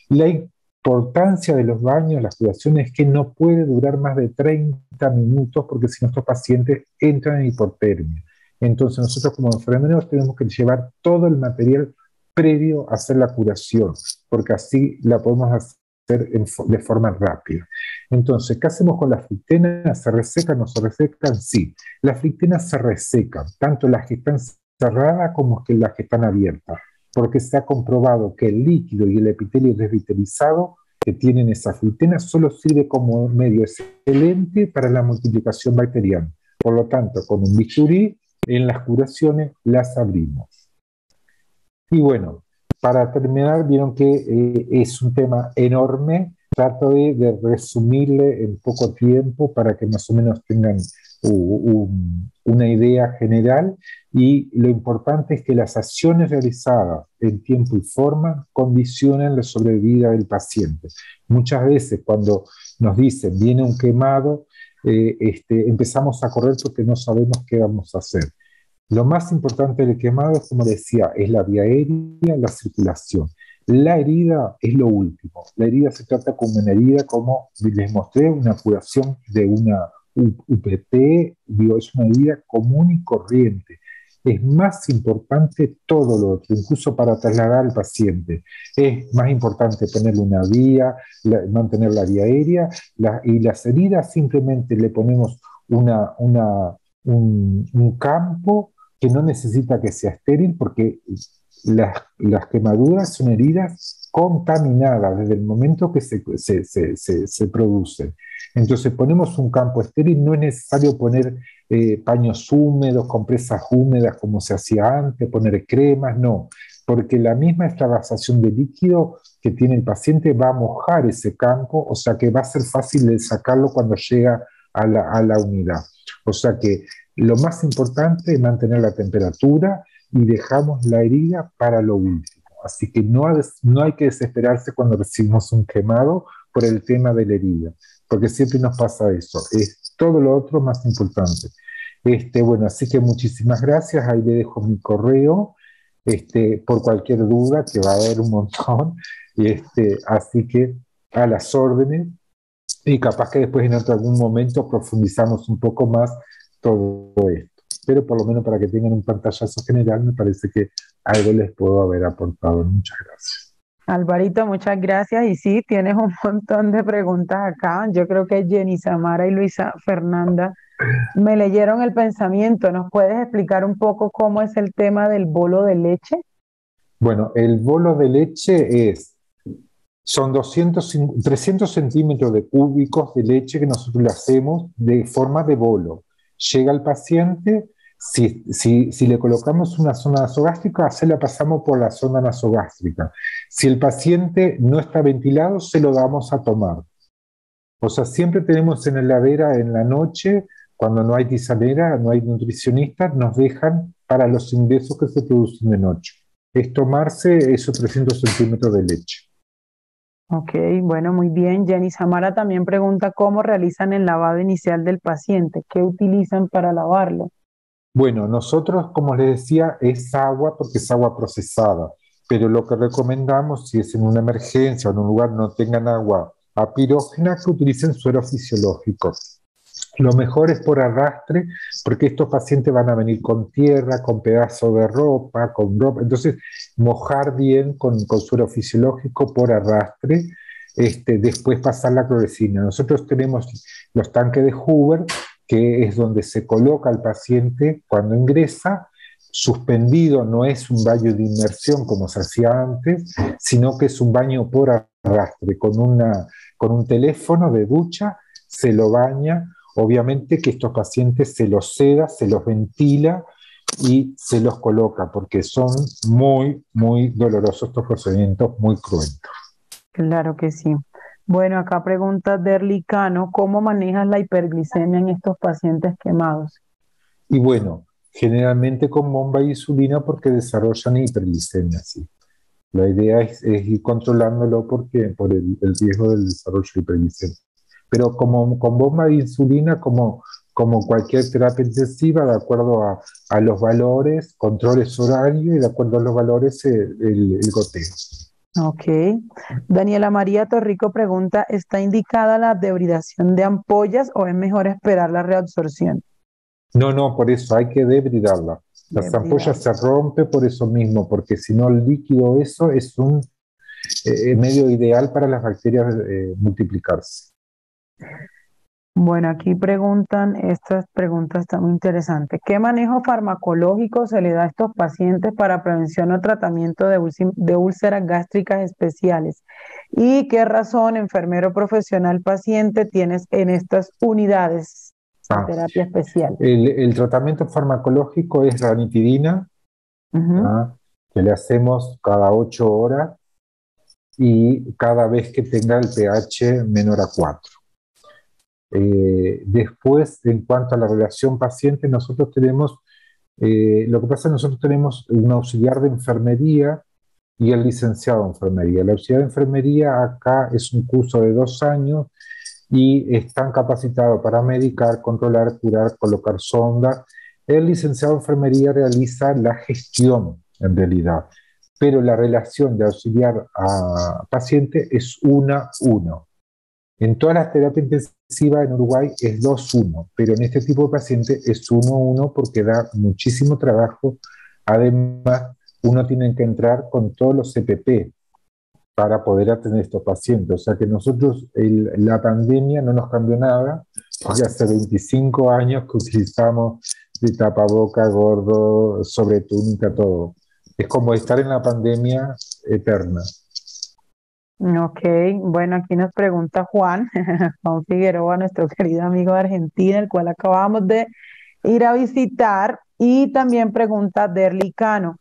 La importancia de los baños, las curaciones, es que no puede durar más de 30 minutos porque si nuestros pacientes entran en hipotermia. Entonces nosotros como enfermeros tenemos que llevar todo el material previo a hacer la curación, porque así la podemos hacer de forma rápida. Entonces, ¿qué hacemos con las frictenas? ¿Se resecan o no se resecan? Sí, las frictenas se resecan, tanto las que están cerrada como que las que están abiertas, porque se ha comprobado que el líquido y el epitelio desvitalizado que tienen esa fultena solo sirve como medio excelente para la multiplicación bacteriana. Por lo tanto, con un bisturí en las curaciones las abrimos. Y bueno, para terminar, vieron que eh, es un tema enorme. Trato de, resumirle en poco tiempo para que más o menos tengan una idea general y lo importante es que las acciones realizadas en tiempo y forma condicionan la sobrevida del paciente. Muchas veces cuando nos dicen viene un quemado, eh, este, empezamos a correr porque no sabemos qué vamos a hacer. Lo más importante del quemado, como decía, es la vía aérea, la circulación. La herida es lo último. La herida se trata como una herida, como les mostré, una curación de una UPT, es una herida común y corriente. Es más importante todo lo otro, incluso para trasladar al paciente. Es más importante ponerle una vía, mantener la vía aérea, y las heridas simplemente le ponemos una, una, un campo que no necesita que sea estéril porque las, las quemaduras son heridas contaminadas desde el momento que se, se, se, se, producen. Entonces ponemos un campo estéril, no es necesario poner eh, paños húmedos, compresas húmedas como se hacía antes, poner cremas, no, porque la misma extravasación de líquido que tiene el paciente va a mojar ese campo, o sea que va a ser fácil de sacarlo cuando llega a la, a la unidad. O sea que lo más importante es mantener la temperatura y dejamos la herida para lo último. Así que no, no hay que desesperarse cuando recibimos un quemado por el tema de la herida, porque siempre nos pasa eso. Es todo lo otro más importante. Este, bueno, así que muchísimas gracias. Ahí le dejo mi correo este, por cualquier duda, que va a haber un montón. Este, así que a las órdenes. Y capaz que después en otro, algún momento profundizamos un poco más todo esto. Pero por lo menos para que tengan un pantallazo general, me parece que algo les puedo haber aportado. Muchas gracias. Alvarito, muchas gracias. Y sí, tienes un montón de preguntas acá. Yo creo que Jenny Samara y Luisa Fernanda me leyeron el pensamiento. ¿Nos puedes explicar un poco cómo es el tema del bolo de leche? Bueno, el bolo de leche es, son 200, 300 centímetros de cúbicos de leche que nosotros le hacemos de forma de bolo llega el paciente, si, si, le colocamos una zona nasogástrica, se la pasamos por la zona nasogástrica. Si el paciente no está ventilado, se lo damos a tomar. O sea, siempre tenemos en la heladera en la noche, cuando no hay tisanera, no hay nutricionista, nos dejan para los ingresos que se producen de noche. Es tomarse esos 300 centímetros de leche. Ok, bueno, muy bien. Jenny Samara también pregunta cómo realizan el lavado inicial del paciente, qué utilizan para lavarlo. Bueno, nosotros, como les decía, es agua porque es agua procesada, pero lo que recomendamos, si es en una emergencia o en un lugar no tengan agua apirógena, que utilicen suero fisiológico. Lo mejor es por arrastre, porque estos pacientes van a venir con tierra, con pedazo de ropa, con ropa. Entonces, mojar bien con, con suero fisiológico por arrastre, este, después pasar la clorescina. Nosotros tenemos los tanques de Hoover, que es donde se coloca al paciente cuando ingresa, suspendido, no es un baño de inmersión como se hacía antes, sino que es un baño por arrastre, con, una, con un teléfono de ducha, se lo baña Obviamente que estos pacientes se los seda, se los ventila y se los coloca porque son muy, muy dolorosos estos procedimientos, muy cruentos. Claro que sí. Bueno, acá pregunta Derlicano, ¿cómo manejas la hiperglicemia en estos pacientes quemados? Y bueno, generalmente con bomba de insulina porque desarrollan hiperglicemia, sí. La idea es, ir controlándolo porque, por el, riesgo del desarrollo de hiperglicemia pero como con bomba de insulina, como, como cualquier terapia intensiva, de acuerdo a, a los valores, controles horarios y de acuerdo a los valores el, el, goteo. Ok. Daniela María Torrico pregunta, ¿está indicada la debridación de ampollas o es mejor esperar la reabsorción? No, no, por eso hay que debridarla. Las ampollas se rompen por eso mismo, porque si no el líquido eso es un eh, medio ideal para las bacterias eh, multiplicarse. Bueno, aquí preguntan, estas preguntas muy interesantes. ¿Qué manejo farmacológico se le da a estos pacientes para prevención o tratamiento de, úlceras gástricas especiales? y qué razón enfermero profesional paciente tienes en estas unidades de ah. terapia especial. El, tratamiento farmacológico es ranitidina, ¿ah? que le hacemos cada ocho horas y cada vez que tenga el pH menor a 4. Eh, después, en cuanto a la relación paciente, nosotros tenemos, eh, lo que pasa es que nosotros tenemos un auxiliar de enfermería y el licenciado de enfermería. La auxiliar de enfermería acá es un curso de dos años y están capacitados para medicar, controlar, curar, colocar sonda. El licenciado de enfermería realiza la gestión, en realidad, pero la relación de auxiliar a paciente es una uno. En todas las terapias intensivas en Uruguay es 2-1, pero en este tipo de paciente es 1-1 porque da muchísimo trabajo. Además, uno tiene que entrar con todos los CPP para poder atender a estos pacientes. O sea que nosotros, la pandemia no nos cambió nada, porque hace 25 años que utilizamos de tapaboca, gordo, sobre túnica, todo. Es como estar en la pandemia eterna. Ok, bueno, aquí nos pregunta Juan, Juan Figueroa, nuestro querido amigo de Argentina, el cual acabamos de ir a visitar, y también pregunta Derlicano,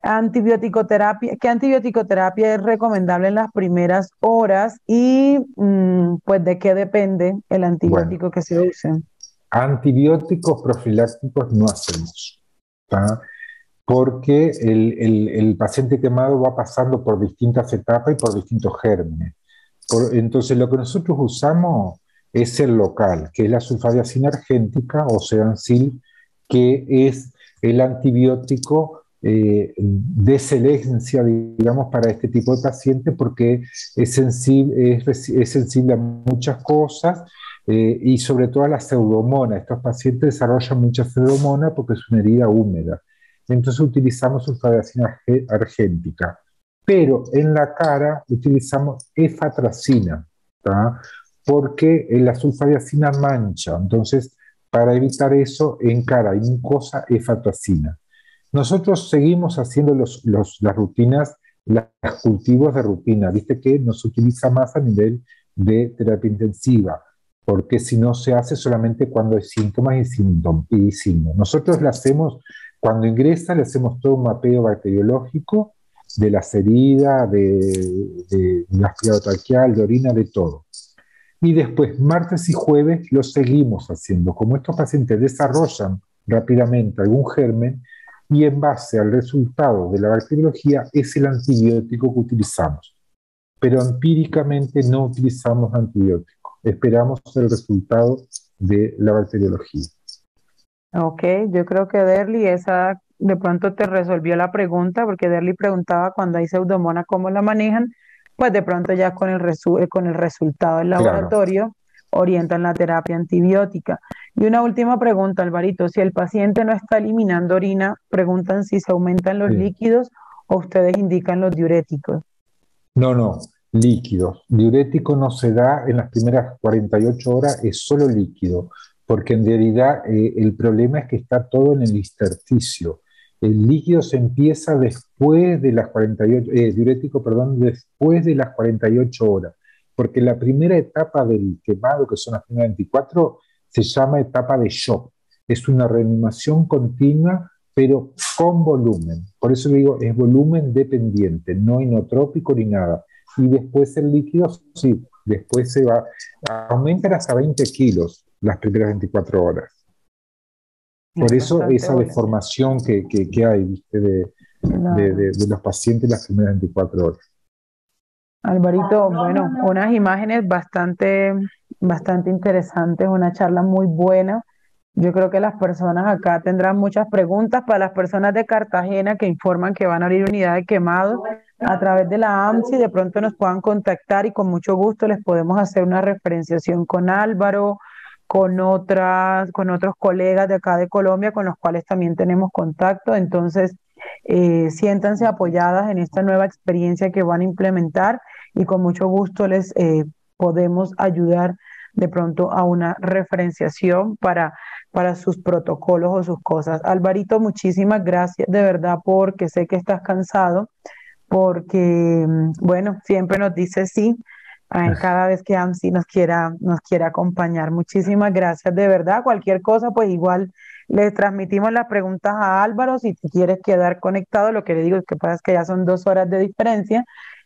antibiótico-terapia, ¿qué antibiótico-terapia es recomendable en las primeras horas y mm, pues de qué depende el antibiótico que se use? Antibióticos profilácticos no hacemos porque el, paciente quemado va pasando por distintas etapas y por distintos gérmenes. entonces, lo que nosotros usamos es el local, que es la sulfadiacina argéntica o Sedancil, que es el antibiótico eh, de excelencia, digamos, para este tipo de paciente porque es sensible, es, sensible a muchas cosas eh, y sobre todo a la pseudomona. Estos pacientes desarrollan mucha pseudomona porque es una herida húmeda entonces utilizamos sulfadacina argéntica. Pero en la cara utilizamos efatracina, porque la sulfadiacina mancha. Entonces, para evitar eso, en cara y mucosa, efatracina. Nosotros seguimos haciendo los, las rutinas, los cultivos de rutina. Viste que nos utiliza más a nivel de terapia intensiva, porque si no se hace solamente cuando hay síntomas y síntomas. Y. Nosotros la hacemos cuando ingresa le hacemos todo un mapeo bacteriológico de las heridas, de, de, de de orina, de todo. Y después, martes y jueves, lo seguimos haciendo. Como estos pacientes desarrollan rápidamente algún germen, y en base al resultado de la bacteriología es el antibiótico que utilizamos. Pero empíricamente no utilizamos antibióticos. Esperamos el resultado de la bacteriología. Ok, yo creo que Derly, esa de pronto te resolvió la pregunta, porque Derly preguntaba cuando hay pseudomona cómo la manejan, pues de pronto ya con el, eh, con el resultado del laboratorio orientan la terapia antibiótica. Y una última pregunta, Alvarito, si el paciente no está eliminando orina, preguntan si se aumentan los líquidos o ustedes indican los diuréticos. No, no, líquidos. Diurético no se da en las primeras 48 horas, es solo líquido porque en realidad eh, el problema es que está todo en el intersticio. El líquido se empieza después de las 48, eh, diurético, perdón, después de las 48 horas, porque la primera etapa del quemado, que son las primeras 24, se llama etapa de shock. Es una reanimación continua, pero con volumen. Por eso digo, es volumen dependiente, no inotrópico ni nada. Y después el líquido, sí, después se va, aumenta hasta 20 kilos las primeras 24 horas. Por eso esa deformación que, que, hay De, de, los pacientes las primeras 24 horas. Alvarito, bueno, unas imágenes bastante, bastante interesantes, una charla muy buena. Yo creo que las personas acá tendrán muchas preguntas para las personas de Cartagena que informan que van a abrir unidades quemados a través de la AMSI, de pronto nos puedan contactar y con mucho gusto les podemos hacer una referenciación con Álvaro, con otras, con otros colegas de acá de Colombia con los cuales también tenemos contacto. Entonces, eh, siéntanse apoyadas en esta nueva experiencia que van a implementar y con mucho gusto les eh, podemos ayudar de pronto a una referenciación para, para sus protocolos o sus cosas. Alvarito, muchísimas gracias de verdad porque sé que estás cansado porque, mm, bueno, siempre nos dice sí cada vez que AMSI nos quiera, nos quiera acompañar. Muchísimas gracias, de verdad. Cualquier cosa, pues igual le transmitimos las preguntas a Álvaro. Si quieres quedar conectado, lo que le digo es que pasa es que ya son dos horas de diferencia.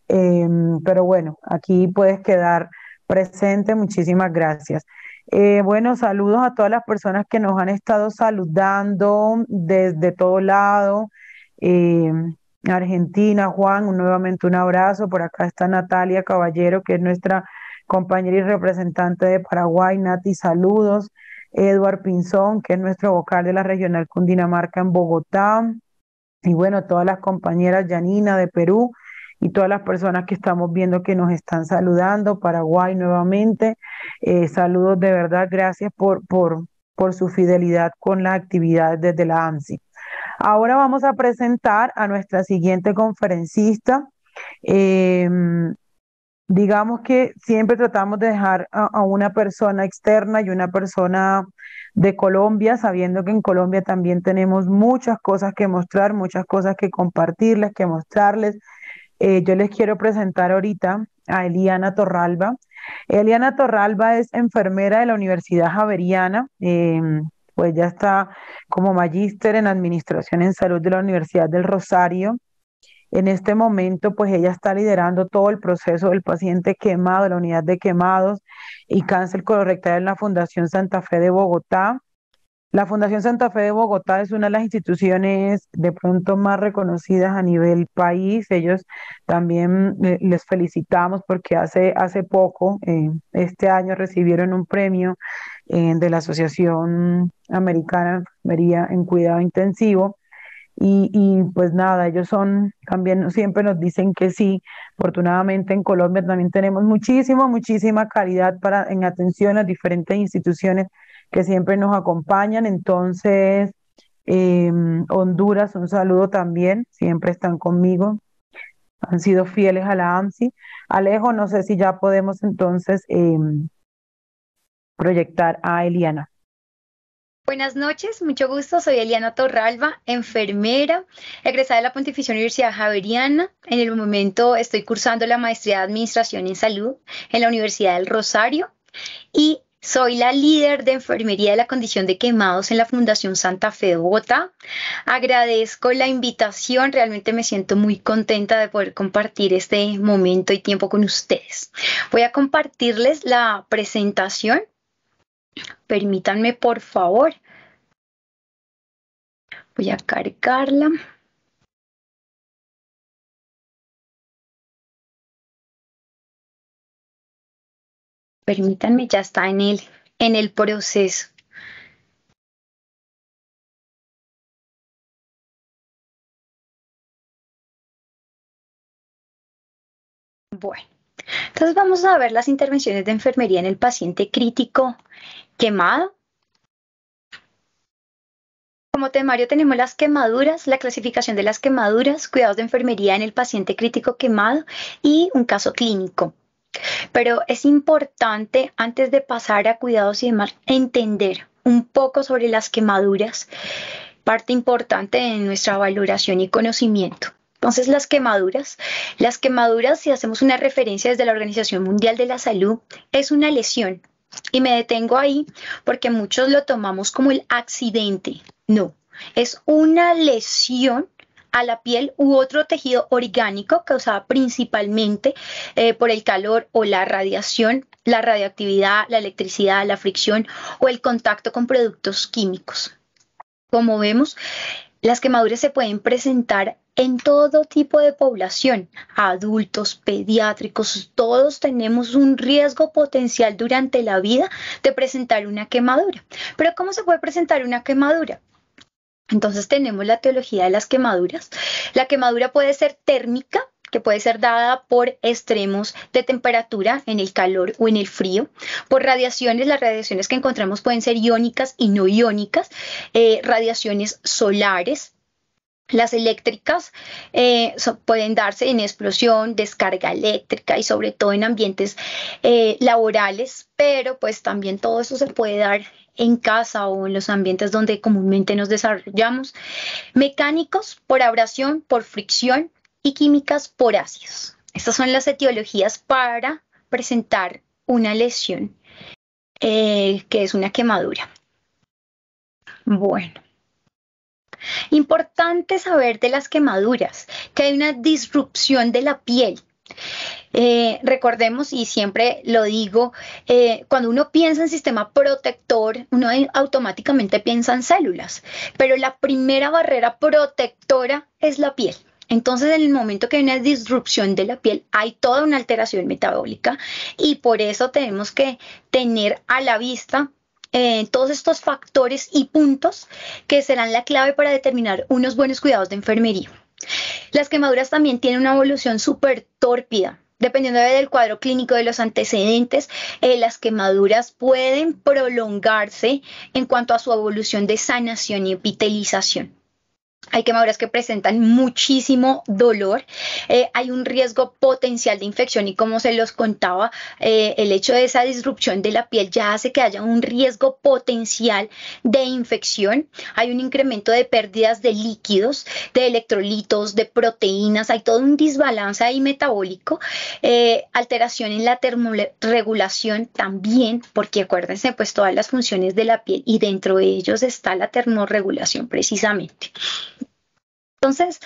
Em, pero bueno, aquí puedes quedar presente. Muchísimas gracias. Eh, bueno, saludos a todas las personas que nos han estado saludando desde todo lado. Em, Argentina, Juan, nuevamente un abrazo. Por acá está Natalia Caballero, que es nuestra compañera y representante de Paraguay. Nati, saludos. Edward Pinzón, que es nuestro vocal de la Regional Cundinamarca en Bogotá. Y bueno, todas las compañeras Yanina de Perú y todas las personas que estamos viendo que nos están saludando. Paraguay nuevamente. Eh, saludos de verdad, gracias por, por, por su fidelidad con las actividades desde la AMSI. Ahora vamos a presentar a nuestra siguiente conferencista. Em, digamos que siempre tratamos de dejar a, una persona externa y una persona de Colombia, sabiendo que en Colombia también tenemos muchas cosas que mostrar, muchas cosas que compartirles, que mostrarles. Eh, yo les quiero presentar ahorita a Eliana Torralba. Eliana Torralba es enfermera de la Universidad Javeriana. Em, pues ya está como magíster en Administración en Salud de la Universidad del Rosario. En este momento, pues ella está liderando todo el proceso del paciente quemado, la unidad de quemados y cáncer colorectal en la Fundación Santa Fe de Bogotá. La Fundación Santa Fe de Bogotá es una de las instituciones de pronto más reconocidas a nivel país. Ellos también eh, les felicitamos porque hace, hace poco, eh, este año, recibieron un premio eh, de la Asociación Americana de Enfermería en Cuidado Intensivo. Y, pues nada, ellos son, también siempre nos dicen que sí. Afortunadamente en Colombia también tenemos muchísima, muchísima calidad para, en atención a diferentes instituciones que siempre nos acompañan. Entonces, em, Honduras, un saludo también, siempre están conmigo, han sido fieles a la AMSI. Alejo, no sé si ya podemos entonces em, proyectar a Eliana. Buenas noches, mucho gusto. Soy Eliana Torralba, enfermera, egresada de la Pontificia Universidad Javeriana. En el momento estoy cursando la maestría de Administración en Salud en la Universidad del Rosario y soy la líder de enfermería de la condición de quemados en la Fundación Santa Fe de Bogotá. Agradezco la invitación, realmente me siento muy contenta de poder compartir este momento y tiempo con ustedes. Voy a compartirles la presentación. Permítanme, por favor. Voy a cargarla. Permítanme, ya está en el, en el proceso. Bueno, entonces vamos a ver las intervenciones de enfermería en el paciente crítico quemado. Como temario tenemos las quemaduras, la clasificación de las quemaduras, cuidados de enfermería en el paciente crítico quemado y un caso clínico. Pero es importante, antes de pasar a cuidados y demás, entender un poco sobre las quemaduras, parte importante de nuestra valoración y conocimiento. Entonces, las quemaduras. Las quemaduras, si hacemos una referencia desde la Organización Mundial de la Salud, es una lesión. Y me detengo ahí porque muchos lo tomamos como el accidente. No, es una lesión a la piel u otro tejido orgánico causada principalmente eh, por el calor o la radiación, la radioactividad, la electricidad, la fricción o el contacto con productos químicos. Como vemos, las quemaduras se pueden presentar en todo tipo de población, adultos, pediátricos, todos tenemos un riesgo potencial durante la vida de presentar una quemadura. Pero ¿cómo se puede presentar una quemadura? Entonces tenemos la teología de las quemaduras. La quemadura puede ser térmica, que puede ser dada por extremos de temperatura en el calor o en el frío, por radiaciones, las radiaciones que encontramos pueden ser iónicas y no iónicas, eh, radiaciones solares, las eléctricas eh, pueden darse en explosión, descarga eléctrica y sobre todo en ambientes eh, laborales, pero pues también todo eso se puede dar en casa o en los ambientes donde comúnmente nos desarrollamos. Mecánicos por abrasión, por fricción, y químicas por ácidos. Estas son las etiologías para presentar una lesión eh, que es una quemadura. Bueno. Importante saber de las quemaduras, que hay una disrupción de la piel. Eh, recordemos, y siempre lo digo, eh, cuando uno piensa en sistema protector, uno automáticamente piensa en células, pero la primera barrera protectora es la piel. Entonces, en el momento que hay una disrupción de la piel, hay toda una alteración metabólica y por eso tenemos que tener a la vista eh, todos estos factores y puntos que serán la clave para determinar unos buenos cuidados de enfermería. Las quemaduras también tienen una evolución súper tórpida. Dependiendo del cuadro clínico de los antecedentes, eh, las quemaduras pueden prolongarse en cuanto a su evolución de sanación y epitelización. Hay quemaduras que presentan muchísimo dolor, eh, hay un riesgo potencial de infección y como se los contaba, eh, el hecho de esa disrupción de la piel ya hace que haya un riesgo potencial de infección. Hay un incremento de pérdidas de líquidos, de electrolitos, de proteínas, hay todo un desbalance ahí metabólico, eh, alteración en la termorregulación también, porque acuérdense pues todas las funciones de la piel y dentro de ellos está la termorregulación precisamente. Entonces,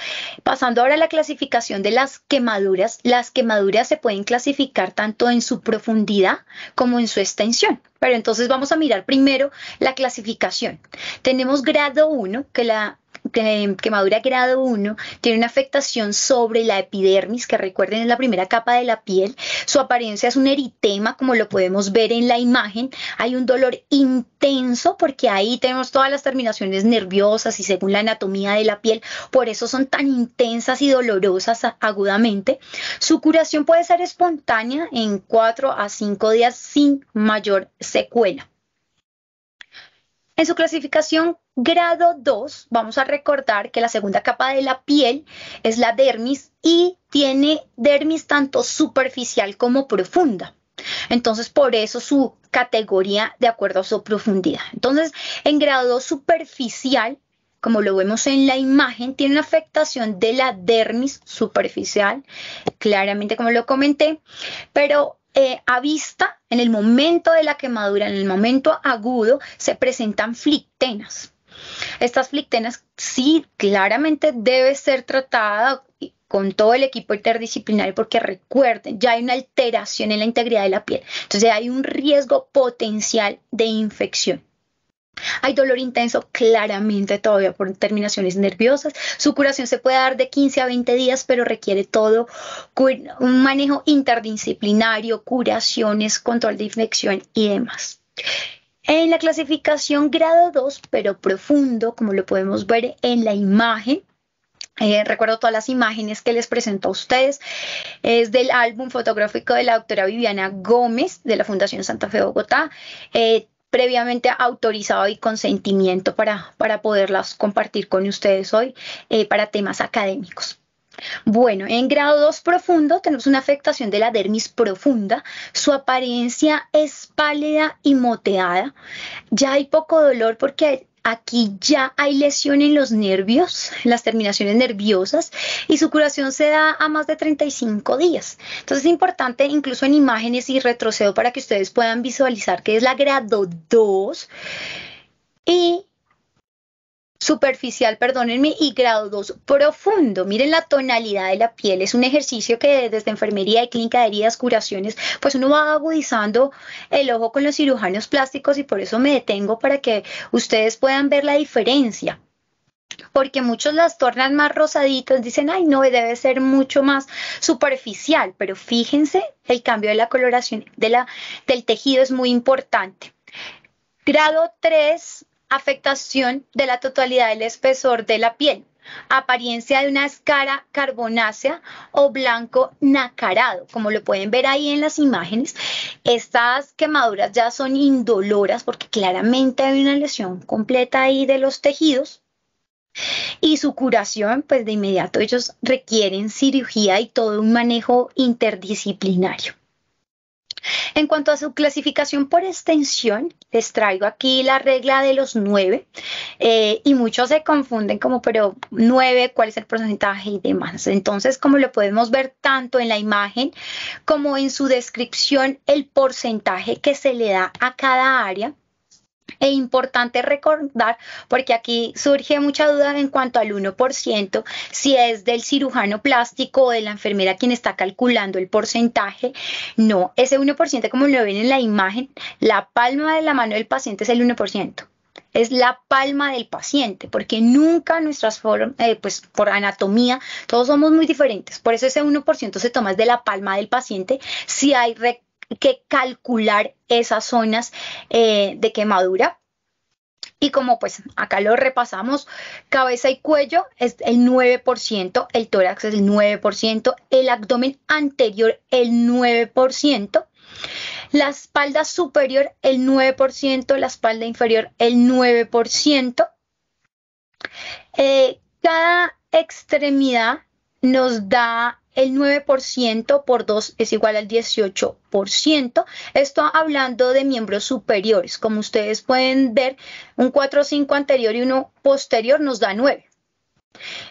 pasando ahora a la clasificación de las quemaduras, las quemaduras se pueden clasificar tanto en su profundidad como en su extensión. Pero entonces vamos a mirar primero la clasificación. Tenemos grado 1, que la quemadura grado 1 tiene una afectación sobre la epidermis, que recuerden es la primera capa de la piel. Su apariencia es un eritema, como lo podemos ver en la imagen. Hay un dolor intenso porque ahí tenemos todas las terminaciones nerviosas y según la anatomía de la piel, por eso son tan intensas y dolorosas agudamente. Su curación puede ser espontánea en 4 a 5 días sin mayor secuela. En su clasificación grado 2, vamos a recordar que la segunda capa de la piel es la dermis y tiene dermis tanto superficial como profunda. Entonces, por eso su categoría de acuerdo a su profundidad. Entonces, en grado superficial, como lo vemos en la imagen, tiene una afectación de la dermis superficial, claramente como lo comenté, pero eh, a vista, en el momento de la quemadura, en el momento agudo, se presentan flictenas. Estas flictenas sí claramente debe ser tratada con todo el equipo interdisciplinario porque recuerden, ya hay una alteración en la integridad de la piel. Entonces hay un riesgo potencial de infección. Hay dolor intenso claramente todavía por terminaciones nerviosas. Su curación se puede dar de 15 a 20 días, pero requiere todo un manejo interdisciplinario, curaciones, control de infección y demás. En la clasificación grado 2, pero profundo, como lo podemos ver en la imagen, eh, recuerdo todas las imágenes que les presento a ustedes. Es del álbum fotográfico de la doctora Viviana Gómez de la Fundación Santa Fe Bogotá. Eh, previamente autorizado y consentimiento para, para poderlas compartir con ustedes hoy eh, para temas académicos. Bueno, en grado 2 profundo tenemos una afectación de la dermis profunda. Su apariencia es pálida y moteada. Ya hay poco dolor porque Aquí ya hay lesión en los nervios, las terminaciones nerviosas, y su curación se da a más de 35 días. Entonces es importante, incluso en imágenes y retrocedo, para que ustedes puedan visualizar que es la grado 2 y superficial, perdónenme, y grado 2 profundo. Miren la tonalidad de la piel. Es un ejercicio que desde enfermería y clínica de heridas, curaciones, pues uno va agudizando el ojo con los cirujanos plásticos y por eso me detengo para que ustedes puedan ver la diferencia porque muchos las tornan más rosaditos, dicen, ay, no, debe ser mucho más superficial, pero fíjense, el cambio de la coloración de la, del tejido es muy importante. Grado 3, afectación de la totalidad del espesor de la piel, apariencia de una escara carbonácea o blanco nacarado, como lo pueden ver ahí en las imágenes. Estas quemaduras ya son indoloras porque claramente hay una lesión completa ahí de los tejidos. Y su curación, pues de inmediato ellos requieren cirugía y todo un manejo interdisciplinario. En cuanto a su clasificación por extensión, les traigo aquí la regla de los nueve eh, y muchos se confunden como, pero nueve, ¿cuál es el porcentaje y demás? Entonces, como lo podemos ver tanto en la imagen como en su descripción, el porcentaje que se le da a cada área e importante recordar, porque aquí surge mucha duda en cuanto al 1%, si es del cirujano plástico o de la enfermera quien está calculando el porcentaje. No, ese 1%, como lo ven en la imagen, la palma de la mano del paciente es el 1% es la palma del paciente, porque nunca nuestras formas, eh, pues por anatomía, todos somos muy diferentes. Por eso ese 1% se toma de la palma del paciente si hay que calcular esas zonas eh, de quemadura. Y como pues acá lo repasamos, cabeza y cuello es el 9%, el tórax es el 9%, el abdomen anterior el 9%, la espalda superior el 9%, la espalda inferior el 9%. Eh, cada extremidad nos da el 9% por 2 es igual al 18%. Esto hablando de miembros superiores. Como ustedes pueden ver, un 4 5 anterior y uno posterior nos da 9.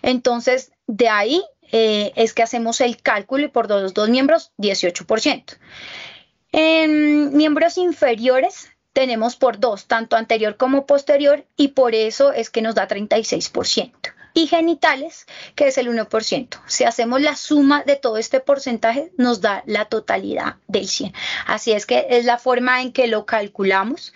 Entonces, de ahí eh, es que hacemos el cálculo y por los dos miembros, 18%. En miembros inferiores tenemos por 2, tanto anterior como posterior, y por eso es que nos da 36% y genitales, que es el 1%. Si hacemos la suma de todo este porcentaje, nos da la totalidad del 100. Así es que es la forma en que lo calculamos.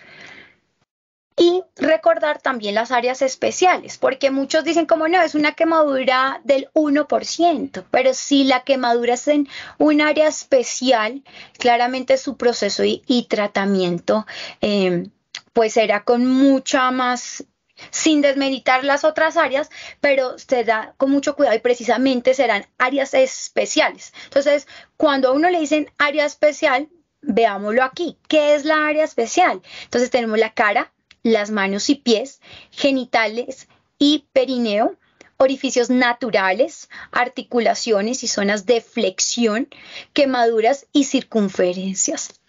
Y recordar también las áreas especiales, porque muchos dicen como no, es una quemadura del 1%, pero si la quemadura es en un área especial, claramente su proceso y, tratamiento eh, pues será con mucha más sin desmeditar las otras áreas, pero se da con mucho cuidado y precisamente serán áreas especiales. Entonces, cuando a uno le dicen área especial, veámoslo aquí. ¿Qué es la área especial? Entonces tenemos la cara, las manos y pies, genitales y perineo, orificios naturales, articulaciones y zonas de flexión, quemaduras y circunferencias.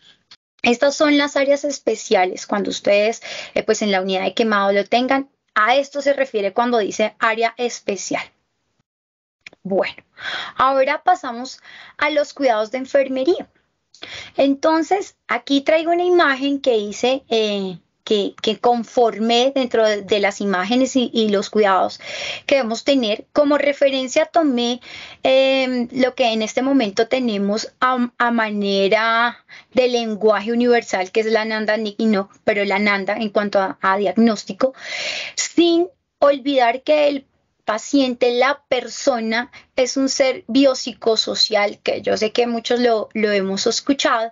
Estas son las áreas especiales. Cuando ustedes, eh, pues en la unidad de quemado lo tengan, a esto se refiere cuando dice área especial. Bueno, ahora pasamos a los cuidados de enfermería. Entonces, aquí traigo una imagen que hice eh, que, que conformé dentro de, las imágenes y, los cuidados que debemos tener. Como referencia tomé em, lo que en este momento tenemos a, manera de lenguaje universal, que es la Nanda no, pero la Nanda en cuanto a, diagnóstico, sin olvidar que el paciente, la persona, es un ser biopsicosocial, que yo sé que muchos lo hemos escuchado,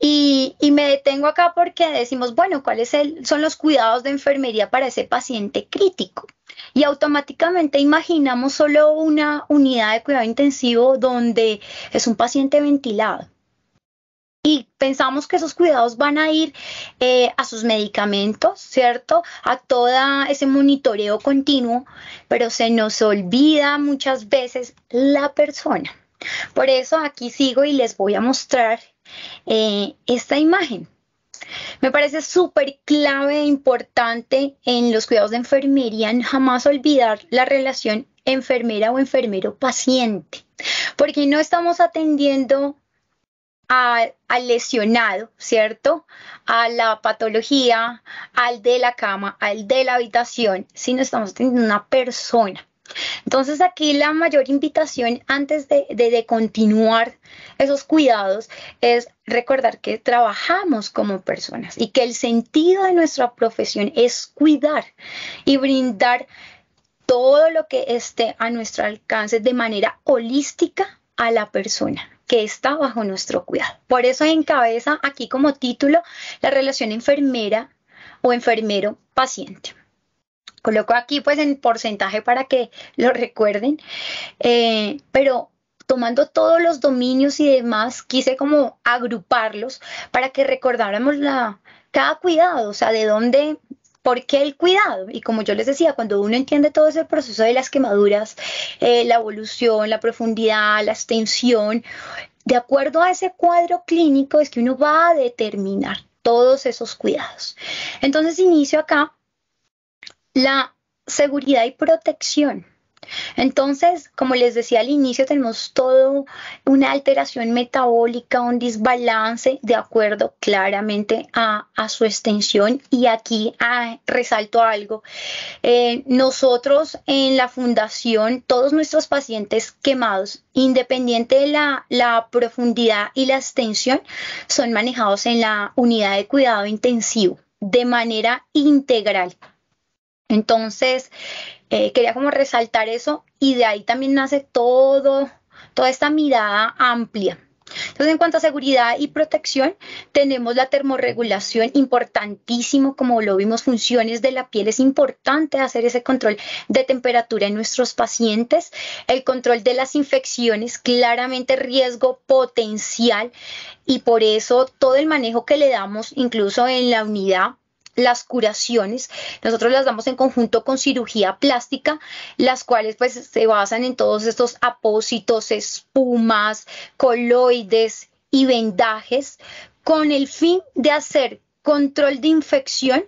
y, me detengo acá porque decimos, bueno, ¿cuáles son los cuidados de enfermería para ese paciente crítico? Y automáticamente imaginamos solo una unidad de cuidado intensivo donde es un paciente ventilado. Y pensamos que esos cuidados van a ir eh, a sus medicamentos, ¿cierto? A todo ese monitoreo continuo, pero se nos olvida muchas veces la persona. Por eso aquí sigo y les voy a mostrar eh, esta imagen. Me parece súper clave e importante en los cuidados de enfermería jamás olvidar la relación enfermera o enfermero-paciente, porque no estamos atendiendo al lesionado, ¿cierto? A la patología, al de la cama, al de la habitación, sino estamos atendiendo a una persona. Entonces aquí la mayor invitación antes de, continuar esos cuidados es recordar que trabajamos como personas y que el sentido de nuestra profesión es cuidar y brindar todo lo que esté a nuestro alcance de manera holística a la persona que está bajo nuestro cuidado. Por eso encabeza aquí como título la relación enfermera o enfermero-paciente. Coloco aquí pues en porcentaje para que lo recuerden, eh, pero tomando todos los dominios y demás, quise como agruparlos para que recordáramos la, cada cuidado, o sea, de dónde, por qué el cuidado. Y como yo les decía, cuando uno entiende todo ese proceso de las quemaduras, eh, la evolución, la profundidad, la extensión, de acuerdo a ese cuadro clínico es que uno va a determinar todos esos cuidados. Entonces inicio acá la seguridad y protección. Entonces, como les decía al inicio, tenemos todo una alteración metabólica, un desbalance de acuerdo claramente a, su extensión. Y aquí ah, resalto algo. Eh, nosotros en la fundación, todos nuestros pacientes quemados, independiente de la, la profundidad y la extensión, son manejados en la unidad de cuidado intensivo de manera integral. Entonces, eh, quería como resaltar eso y de ahí también nace todo, toda esta mirada amplia. Entonces, en cuanto a seguridad y protección, tenemos la termorregulación, importantísimo, como lo vimos, funciones de la piel, es importante hacer ese control de temperatura en nuestros pacientes, el control de las infecciones, claramente riesgo potencial. Y por eso todo el manejo que le damos, incluso en la unidad, las curaciones. Nosotros las damos en conjunto con cirugía plástica, las cuales pues se basan en todos estos apósitos, espumas, coloides y vendajes con el fin de hacer control de infección,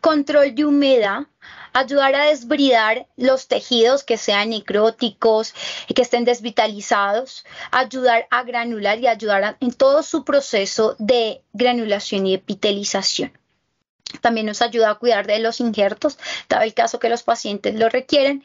control de humedad, ayudar a desbridar los tejidos que sean necróticos, que estén desvitalizados, ayudar a granular y ayudar en todo su proceso de granulación y epitelización. También nos ayuda a cuidar de los injertos, dado el caso que los pacientes lo requieren.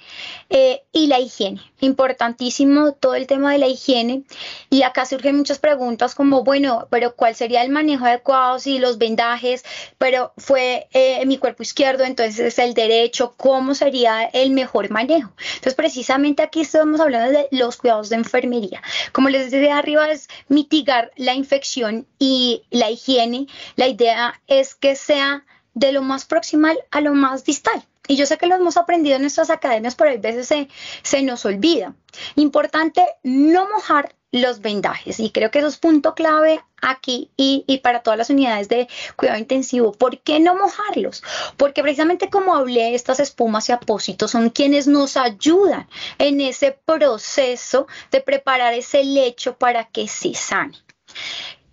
Eh, y la higiene, importantísimo todo el tema de la higiene. Y acá surgen muchas preguntas como, bueno, pero ¿cuál sería el manejo adecuado si los vendajes, pero fue eh, mi cuerpo izquierdo, entonces es el derecho? ¿Cómo sería el mejor manejo? Entonces, precisamente aquí estamos hablando de los cuidados de enfermería. Como les decía arriba, es mitigar la infección y la higiene. La idea es que sea de lo más proximal a lo más distal. Y yo sé que lo hemos aprendido en nuestras academias, pero a veces se, se nos olvida. Importante no mojar los vendajes y creo que eso es punto clave aquí y, y, para todas las unidades de cuidado intensivo. ¿Por qué no mojarlos? Porque precisamente como hablé, estas espumas y apósitos son quienes nos ayudan en ese proceso de preparar ese lecho para que se sane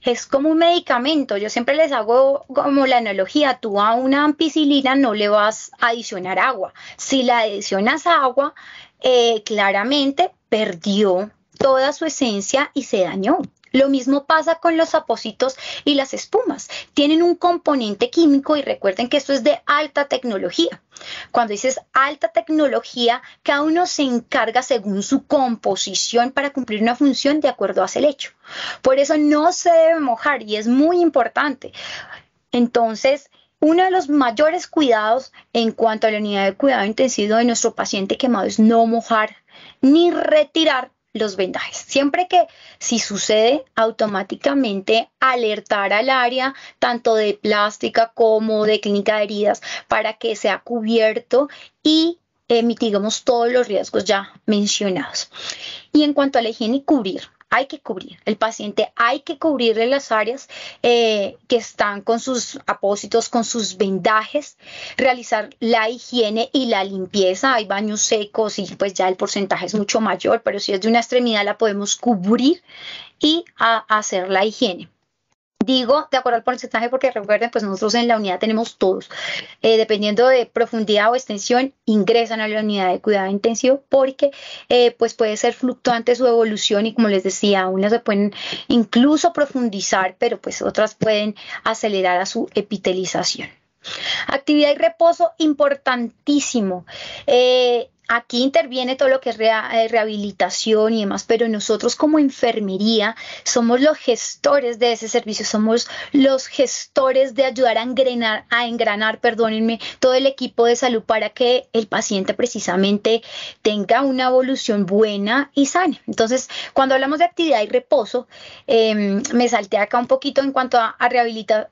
es como un medicamento. Yo siempre les hago como la analogía, tú a una ampicilina no le vas a adicionar agua. Si la adicionas agua, eh, claramente perdió toda su esencia y se dañó. Lo mismo pasa con los apósitos y las espumas. Tienen un componente químico y recuerden que esto es de alta tecnología. Cuando dices alta tecnología, cada uno se encarga según su composición para cumplir una función de acuerdo a ese hecho. Por eso no se debe mojar y es muy importante. Entonces, uno de los mayores cuidados en cuanto a la unidad de cuidado intensivo de nuestro paciente quemado es no mojar ni retirar los vendajes. Siempre que si sucede, automáticamente alertar al área tanto de plástica como de clínica de heridas para que sea cubierto y eh, mitigamos todos los riesgos ya mencionados. Y en cuanto a la higiene, cubrir hay que cubrir. El paciente hay que cubrirle las áreas eh, que están con sus apósitos, con sus vendajes, realizar la higiene y la limpieza. Hay baños secos y pues ya el porcentaje es mucho mayor, pero si es de una extremidad la podemos cubrir y hacer la higiene. Digo de acuerdo al porcentaje porque recuerden, pues nosotros en la unidad tenemos todos. Eh, dependiendo de profundidad o extensión, ingresan a la unidad de cuidado intensivo porque eh, pues puede ser fluctuante su evolución y como les decía, unas se pueden incluso profundizar, pero pues otras pueden acelerar a su epitelización. Actividad y reposo importantísimo. Eh, aquí interviene todo lo que es eh, rehabilitación y demás, pero nosotros como enfermería somos los gestores de ese servicio, somos los gestores de ayudar a engranar, a engranar, perdónenme, todo el equipo de salud para que el paciente precisamente tenga una evolución buena y sana. Entonces, cuando hablamos de actividad y reposo, em, me salté acá un poquito en cuanto a,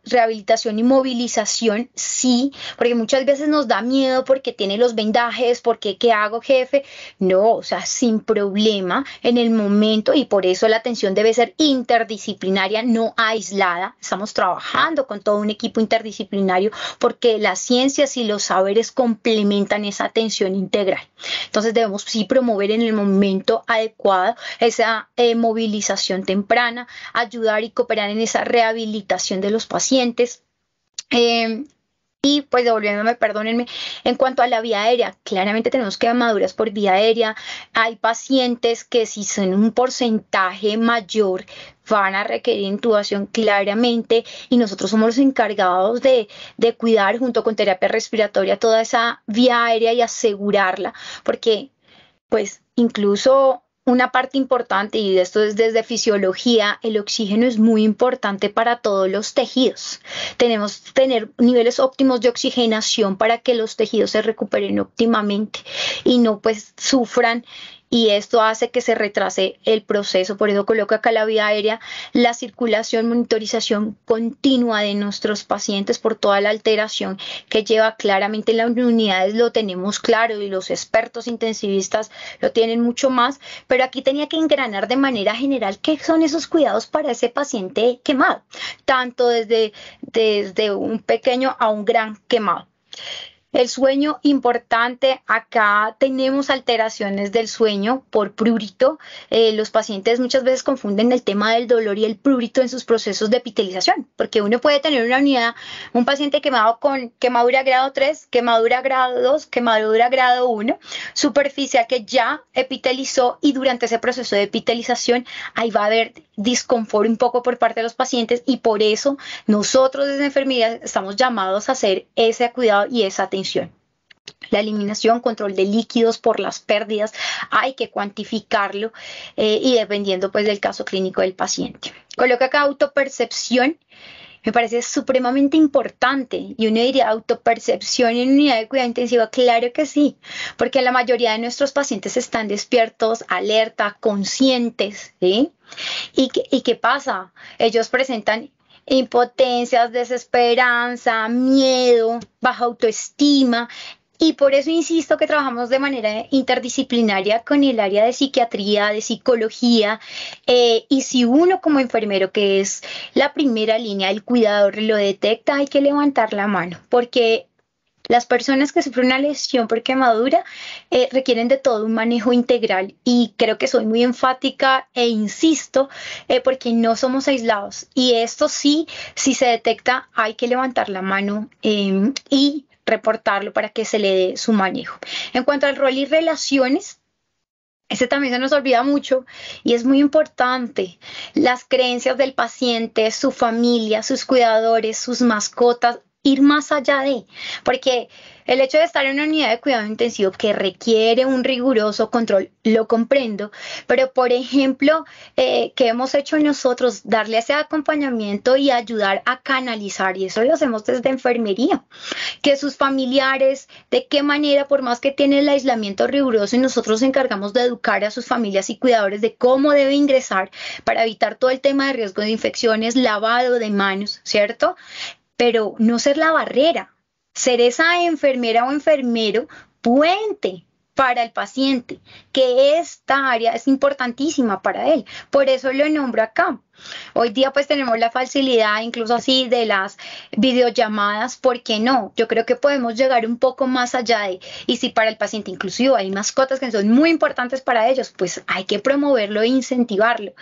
rehabilitación y movilización, sí, porque muchas veces nos da miedo porque tiene los vendajes, porque qué hago jefe? No, o sea, sin problema en el momento y por eso la atención debe ser interdisciplinaria, no aislada. Estamos trabajando con todo un equipo interdisciplinario porque las ciencias y los saberes complementan esa atención integral. Entonces debemos sí promover en el momento adecuado esa eh, movilización temprana, ayudar y cooperar en esa rehabilitación de los pacientes. Eh, y pues devolviéndome, perdónenme, en cuanto a la vía aérea, claramente tenemos quemaduras por vía aérea. Hay pacientes que si son un porcentaje mayor van a requerir intubación claramente y nosotros somos los encargados de, de cuidar junto con terapia respiratoria toda esa vía aérea y asegurarla, porque pues incluso una parte importante, y esto es desde fisiología, el oxígeno es muy importante para todos los tejidos. Tenemos que tener niveles óptimos de oxigenación para que los tejidos se recuperen óptimamente y no pues sufran y esto hace que se retrase el proceso. Por eso coloco acá la vía aérea, la circulación, monitorización continua de nuestros pacientes por toda la alteración que lleva claramente en las unidades, lo tenemos claro y los expertos intensivistas lo tienen mucho más, pero aquí tenía que engranar de manera general qué son esos cuidados para ese paciente quemado, tanto desde, desde un pequeño a un gran quemado. El sueño importante, acá tenemos alteraciones del sueño por prurito. Eh, los pacientes muchas veces confunden el tema del dolor y el prurito en sus procesos de epitelización, porque uno puede tener una unidad, un paciente quemado con quemadura grado 3, quemadura grado 2, quemadura grado 1, superficial que ya epitelizó y durante ese proceso de epitelización ahí va a haber disconfort un poco por parte de los pacientes y por eso nosotros desde enfermería estamos llamados a hacer ese cuidado y esa atención. La eliminación, control de líquidos por las pérdidas, hay que cuantificarlo eh, y dependiendo pues del caso clínico del paciente. Coloca acá autopercepción me parece supremamente importante. Y uno diría autopercepción en unidad de cuidado intensivo. Claro que sí, porque la mayoría de nuestros pacientes están despiertos, alerta, conscientes. ¿Y, ¿Y qué pasa? Ellos presentan impotencias, desesperanza, miedo, baja autoestima. Y por eso insisto que trabajamos de manera interdisciplinaria con el área de psiquiatría, de psicología, eh, y si uno como enfermero, que es la primera línea, el cuidador lo detecta, hay que levantar la mano, porque las personas que sufren una lesión por quemadura eh, requieren de todo un manejo integral y creo que soy muy enfática e insisto eh, porque no somos aislados y esto sí, si se detecta hay que levantar la mano em, y reportarlo para que se le dé su manejo. En cuanto al rol y relaciones, este también se nos olvida mucho y es muy importante. Las creencias del paciente, su familia, sus cuidadores, sus mascotas, ir más allá de, porque el hecho de estar en una unidad de cuidado intensivo que requiere un riguroso control, lo comprendo, pero por ejemplo, eh, ¿qué hemos hecho nosotros? Darle ese acompañamiento y ayudar a canalizar, y eso lo hacemos desde enfermería, que sus familiares, de qué manera, por más que tiene el aislamiento riguroso, y nosotros nos encargamos de educar a sus familias y cuidadores de cómo debe ingresar para evitar todo el tema de riesgo de infecciones, lavado de manos, ¿cierto? Pero no ser la barrera, ser esa enfermera o enfermero puente para el paciente, que esta área es importantísima para él. Por eso lo nombro acá. Hoy día pues tenemos la facilidad incluso así de las videollamadas, ¿por qué no? Yo creo que podemos llegar un poco más allá de, y si para el paciente inclusive hay mascotas que son muy importantes para ellos, pues hay que promoverlo e incentivarlo.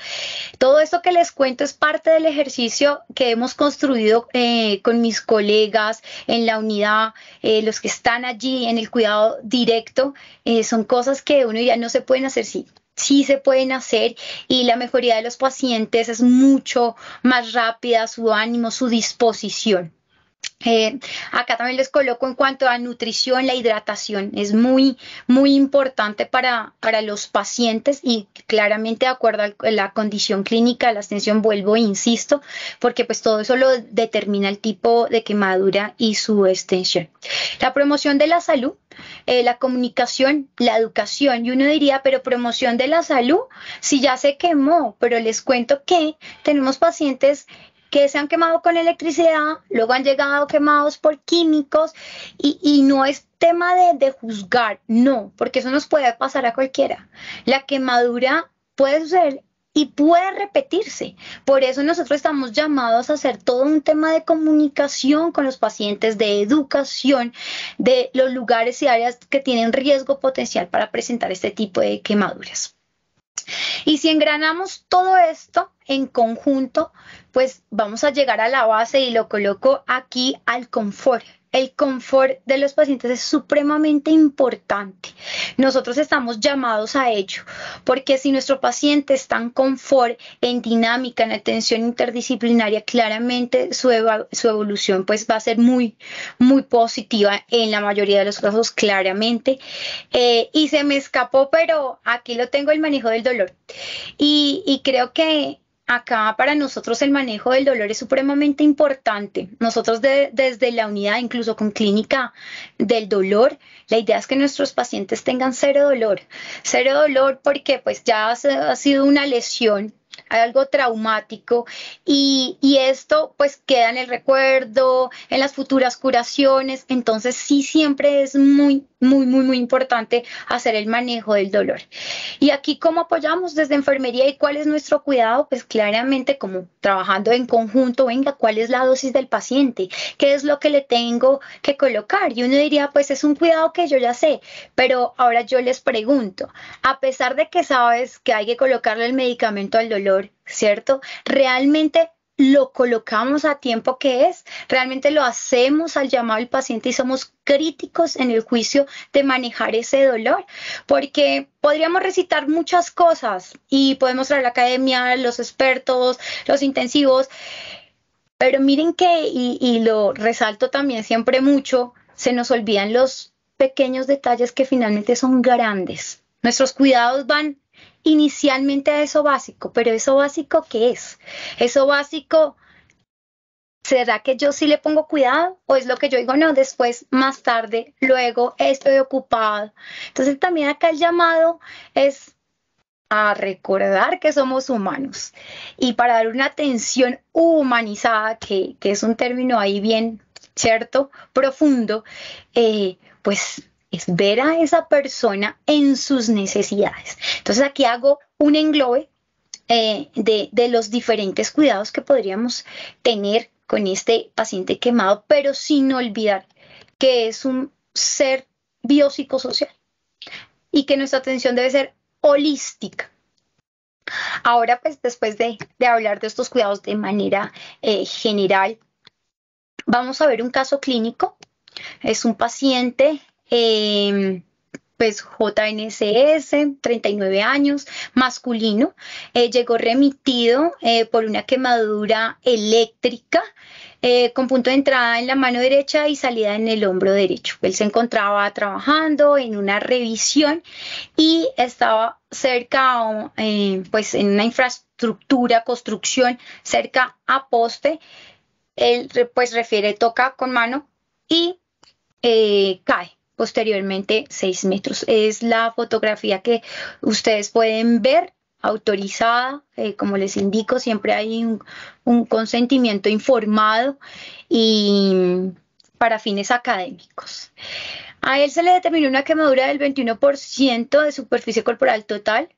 Todo esto que les cuento es parte del ejercicio que hemos construido eh, con mis colegas en la unidad, eh, los que están allí en el cuidado directo, eh, son cosas que uno ya no se pueden hacer si sí se pueden hacer y la mejoría de los pacientes es mucho más rápida, su ánimo, su disposición. Eh, acá también les coloco en cuanto a nutrición, la hidratación es muy, muy importante para, para los pacientes y claramente de acuerdo a la condición clínica, la extensión, vuelvo e insisto, porque pues todo eso lo determina el tipo de quemadura y su extensión. La promoción de la salud, eh, la comunicación, la educación, y uno diría, pero promoción de la salud, si ya se quemó, pero les cuento que tenemos pacientes que se han quemado con electricidad, luego han llegado quemados por químicos y, no es tema de, de juzgar, no, porque eso nos puede pasar a cualquiera. La quemadura puede suceder y puede repetirse. Por eso nosotros estamos llamados a hacer todo un tema de comunicación con los pacientes, de educación, de los lugares y áreas que tienen riesgo potencial para presentar este tipo de quemaduras. Y si engranamos todo esto en conjunto, pues vamos a llegar a la base y lo coloco aquí al confort el confort de los pacientes es supremamente importante. Nosotros estamos llamados a ello, porque si nuestro paciente está en confort, en dinámica, en atención interdisciplinaria, claramente su, evolución pues va a ser muy, muy positiva en la mayoría de los casos, claramente. Eh, y se me escapó, pero aquí lo tengo el manejo del dolor. y creo que acá para nosotros el manejo del dolor es supremamente importante. Nosotros desde la unidad, incluso con clínica del dolor, la idea es que nuestros pacientes tengan cero dolor. Cero dolor porque pues ya ha sido una lesión algo traumático y, esto pues queda en el recuerdo, en las futuras curaciones, entonces sí siempre es muy, muy, muy, muy importante hacer el manejo del dolor. Y aquí cómo apoyamos desde enfermería y cuál es nuestro cuidado, pues claramente como trabajando en conjunto, venga, cuál es la dosis del paciente, qué es lo que le tengo que colocar. Y uno diría, pues es un cuidado que yo ya sé, pero ahora yo les pregunto, a pesar de que sabes que hay que colocarle el medicamento al dolor, ¿cierto? Realmente lo colocamos a tiempo que es, realmente lo hacemos al llamado al paciente y somos críticos en el juicio de manejar ese dolor, porque podríamos recitar muchas cosas y podemos traer la academia, los expertos, los intensivos, pero miren que, y, y lo resalto también siempre mucho, se nos olvidan los pequeños detalles que finalmente son grandes. Nuestros cuidados van inicialmente a eso básico, pero eso básico, ¿qué es? Eso básico, ¿será que yo sí le pongo cuidado? ¿O es lo que yo digo, no, después, más tarde, luego estoy ocupado? Entonces también acá el llamado es a recordar que somos humanos y para dar una atención humanizada, que, es un término ahí bien, ¿cierto? Profundo, eh, pues es ver a esa persona en sus necesidades. Entonces aquí hago un englobe eh, de, los diferentes cuidados que podríamos tener con este paciente quemado, pero sin olvidar que es un ser biopsicosocial y que nuestra atención debe ser holística. Ahora, pues después de, hablar de estos cuidados de manera eh, general, vamos a ver un caso clínico. Es un paciente Em, pues JNCS, 39 años, masculino, eh, llegó remitido eh, por una quemadura eléctrica eh, con punto de entrada en la mano derecha y salida en el hombro derecho. Él se encontraba trabajando en una revisión y estaba cerca, pues en una infraestructura, construcción cerca a poste. Él pues refiere toca con mano y cae posteriormente 6 metros. Es la fotografía que ustedes pueden ver autorizada, eh, como les indico, siempre hay un, consentimiento informado y para fines académicos. A él se le determinó una quemadura del 21% de superficie corporal total,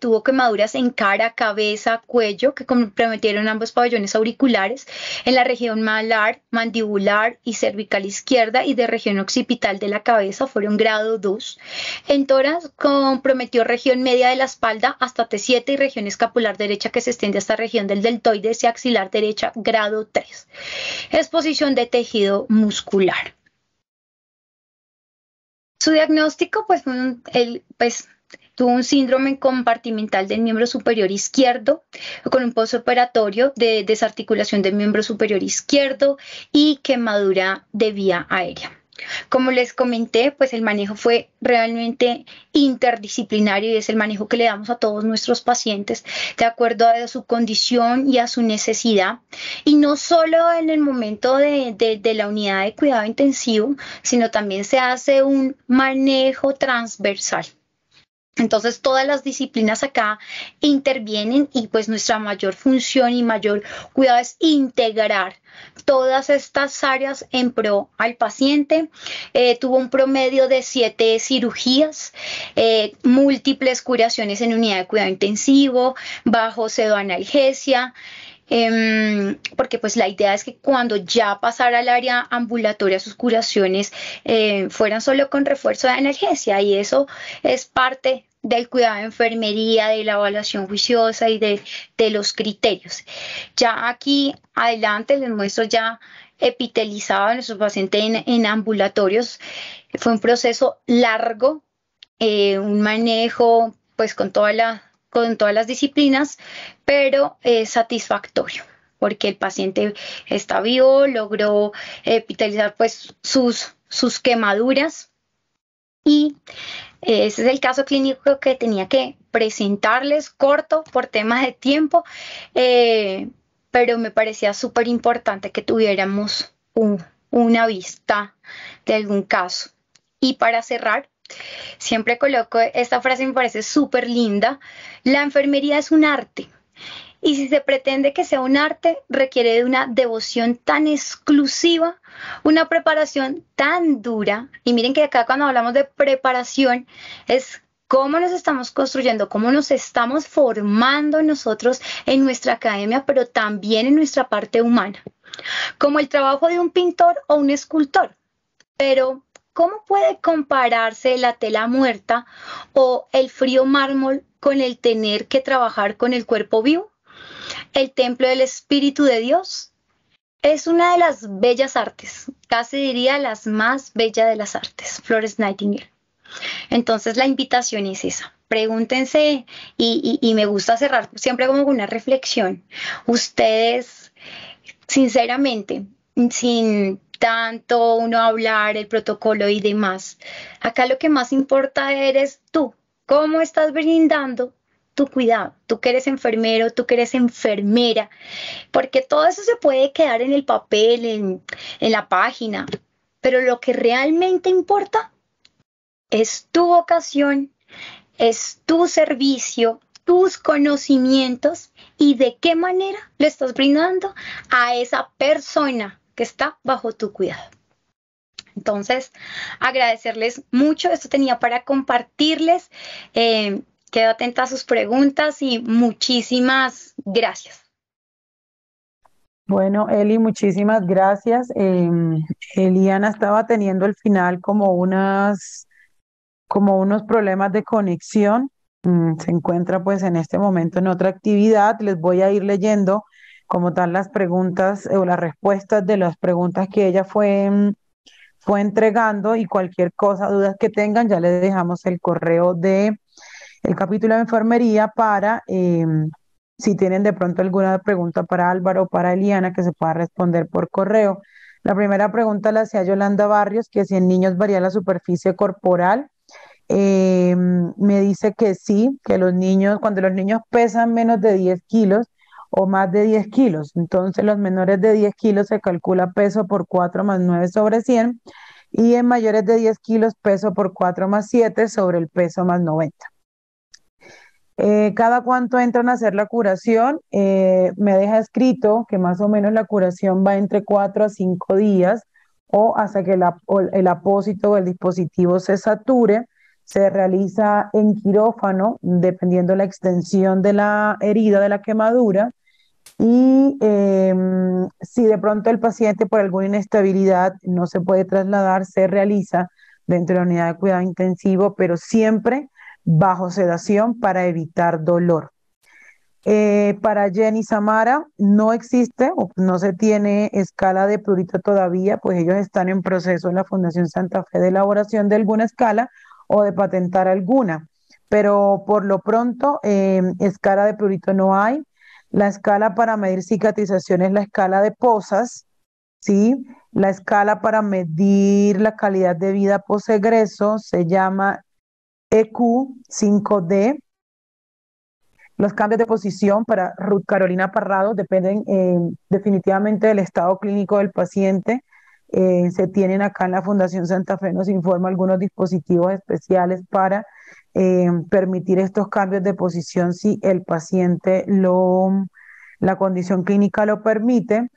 tuvo quemaduras en cara, cabeza, cuello que comprometieron ambos pabellones auriculares en la región malar, mandibular y cervical izquierda y de región occipital de la cabeza fueron grado 2. En toras comprometió región media de la espalda hasta T7 y región escapular derecha que se extiende hasta región del deltoides y axilar derecha grado 3. Exposición de tejido muscular. Su diagnóstico, pues, el, pues tuvo un síndrome compartimental del miembro superior izquierdo con un postoperatorio de desarticulación del miembro superior izquierdo y quemadura de vía aérea. Como les comenté, pues el manejo fue realmente interdisciplinario y es el manejo que le damos a todos nuestros pacientes de acuerdo a su condición y a su necesidad. Y no solo en el momento de, de la unidad de cuidado intensivo, sino también se hace un manejo transversal Entonces todas las disciplinas acá intervienen y pues nuestra mayor función y mayor cuidado es integrar todas estas áreas en pro al paciente. Eh, tuvo un promedio de siete cirugías, eh, múltiples curaciones en unidad de cuidado intensivo, bajo pseudoanalgesia. Em, porque pues la idea es que cuando ya pasara al área ambulatoria sus curaciones eh, fueran solo con refuerzo de analgesia y eso es parte del cuidado de enfermería, de la evaluación juiciosa y de, los criterios. Ya aquí adelante les muestro ya epitelizado a nuestro paciente en, ambulatorios. Fue un proceso largo, eh, un manejo pues con toda la con todas las disciplinas, pero es satisfactorio porque el paciente está vivo, logró epitalizar pues sus, sus quemaduras y ese es el caso clínico que tenía que presentarles corto por temas de tiempo, eh, pero me parecía súper importante que tuviéramos una vista de algún caso. Y para cerrar, Siempre coloco esta frase, me parece súper linda. La enfermería es un arte. Y si se pretende que sea un arte, requiere de una devoción tan exclusiva, una preparación tan dura. Y miren que acá cuando hablamos de preparación es cómo nos estamos construyendo, cómo nos estamos formando nosotros en nuestra academia, pero también en nuestra parte humana. Como el trabajo de un pintor o un escultor. Pero ¿Cómo puede compararse la tela muerta o el frío mármol con el tener que trabajar con el cuerpo vivo? El templo del Espíritu de Dios es una de las bellas artes, casi diría las más bellas de las artes, Flores Nightingale. Entonces la invitación es esa. Pregúntense y, y me gusta cerrar siempre como una reflexión. Ustedes, sinceramente, sin tanto uno hablar, el protocolo y demás. Acá lo que más importa eres tú, cómo estás brindando tu cuidado, tú que eres enfermero, tú que eres enfermera, porque todo eso se puede quedar en el papel, en, en la página, pero lo que realmente importa es tu vocación, es tu servicio, tus conocimientos y de qué manera le estás brindando a esa persona está bajo tu cuidado. Entonces, agradecerles mucho. Esto tenía para compartirles. Eh, quedo atenta a sus preguntas y muchísimas gracias. Bueno, Eli, muchísimas gracias. Em, Eliana estaba teniendo al final como unas, como unos problemas de conexión. Mm, se encuentra pues en este momento en otra actividad. Les voy a ir leyendo como tal las preguntas o las respuestas de las preguntas que ella fue, mm, fue entregando y cualquier cosa, dudas que tengan, ya les dejamos el correo de el capítulo de enfermería para em, si tienen de pronto alguna pregunta para Álvaro o para Eliana que se pueda responder por correo. La primera pregunta la hacía Yolanda Barrios, que si en niños varía la superficie corporal. Em, me dice que sí, que los niños, cuando los niños pesan menos de 10 kilos, o más de 10 kilos. Entonces, los menores de 10 kilos se calcula peso por 4 más 9 sobre 100 y en mayores de 10 kilos peso por 4 más 7 sobre el peso más 90. Eh, cada cuánto entran a hacer la curación, eh, me deja escrito que más o menos la curación va entre 4 a 5 días o hasta que el apósito o el dispositivo se sature se realiza en quirófano, dependiendo la extensión de la herida, de la quemadura. Y em, si de pronto el paciente por alguna inestabilidad no se puede trasladar, se realiza dentro de la unidad de cuidado intensivo, pero siempre bajo sedación para evitar dolor. Eh, para Jenny Samara no existe o no se tiene escala de prurito todavía, pues ellos están en proceso en la Fundación Santa Fe de elaboración de alguna escala o de patentar alguna. Pero por lo pronto, em, escala de prurito no hay. La escala para medir cicatrización es la escala de posas, ¿sí? La escala para medir la calidad de vida posegreso se llama EQ5D. Los cambios de posición para Ruth Carolina Parrado dependen em, definitivamente del estado clínico del paciente eh, se tienen acá en la Fundación Santa Fe, nos informa algunos dispositivos especiales para eh, permitir estos cambios de posición si el paciente lo, la condición clínica lo permite.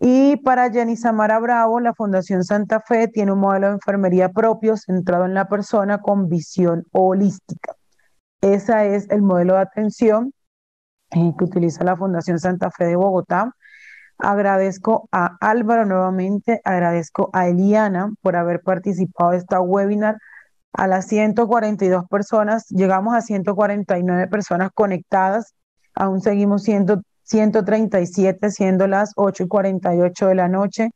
Y para Jenny Samara Bravo, la Fundación Santa Fe tiene un modelo de enfermería propio centrado en la persona con visión holística. Ese es el modelo de atención eh, que utiliza la Fundación Santa Fe de Bogotá. Agradezco a Álvaro nuevamente, agradezco a Eliana por haber participado de esta webinar. A las 142 personas, llegamos a 149 personas conectadas, aún seguimos siendo 137, siendo las 8 y 48 de la noche.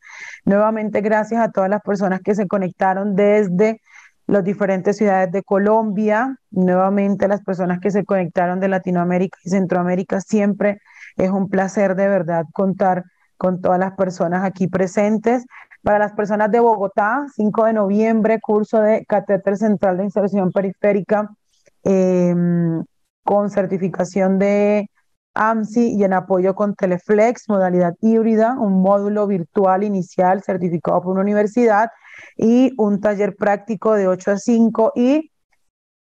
Nuevamente, gracias a todas las personas que se conectaron desde las diferentes ciudades de Colombia, nuevamente las personas que se conectaron de Latinoamérica y Centroamérica. Siempre es un placer de verdad contar con todas las personas aquí presentes. Para las personas de Bogotá, 5 de noviembre, curso de Catéter Central de Inserción Periférica em, con certificación de AMSI y en apoyo con Teleflex, modalidad híbrida, un módulo virtual inicial certificado por una universidad y un taller práctico de 8 a 5 y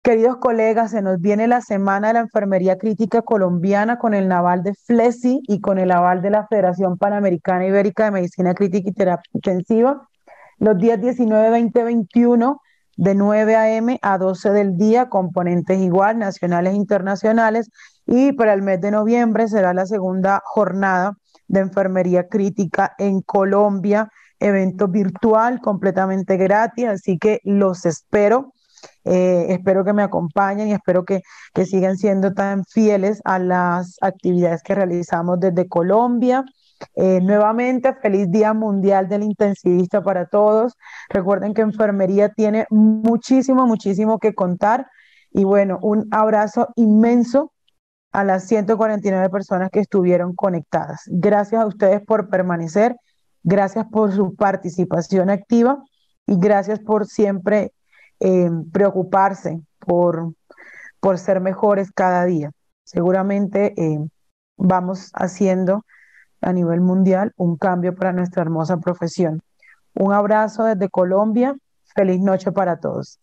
Queridos colegas, se nos viene la Semana de la Enfermería Crítica Colombiana con el Naval de FLESI y con el aval de la Federación Panamericana Ibérica de Medicina Crítica y Terapia Intensiva. Los días 19, 20, 21 de 9 a.m. a 12 del día, componentes igual, nacionales e internacionales. Y para el mes de noviembre será la segunda jornada de enfermería crítica en Colombia, evento virtual completamente gratis, así que los espero eh, espero que me acompañen y espero que, que sigan siendo tan fieles a las actividades que realizamos desde Colombia. Eh, nuevamente, feliz Día Mundial del Intensivista para todos. Recuerden que enfermería tiene muchísimo, muchísimo que contar. Y bueno, un abrazo inmenso a las 149 personas que estuvieron conectadas. Gracias a ustedes por permanecer, gracias por su participación activa y gracias por siempre eh, preocuparse por, por ser mejores cada día. Seguramente eh, vamos haciendo a nivel mundial un cambio para nuestra hermosa profesión. Un abrazo desde Colombia. Feliz noche para todos.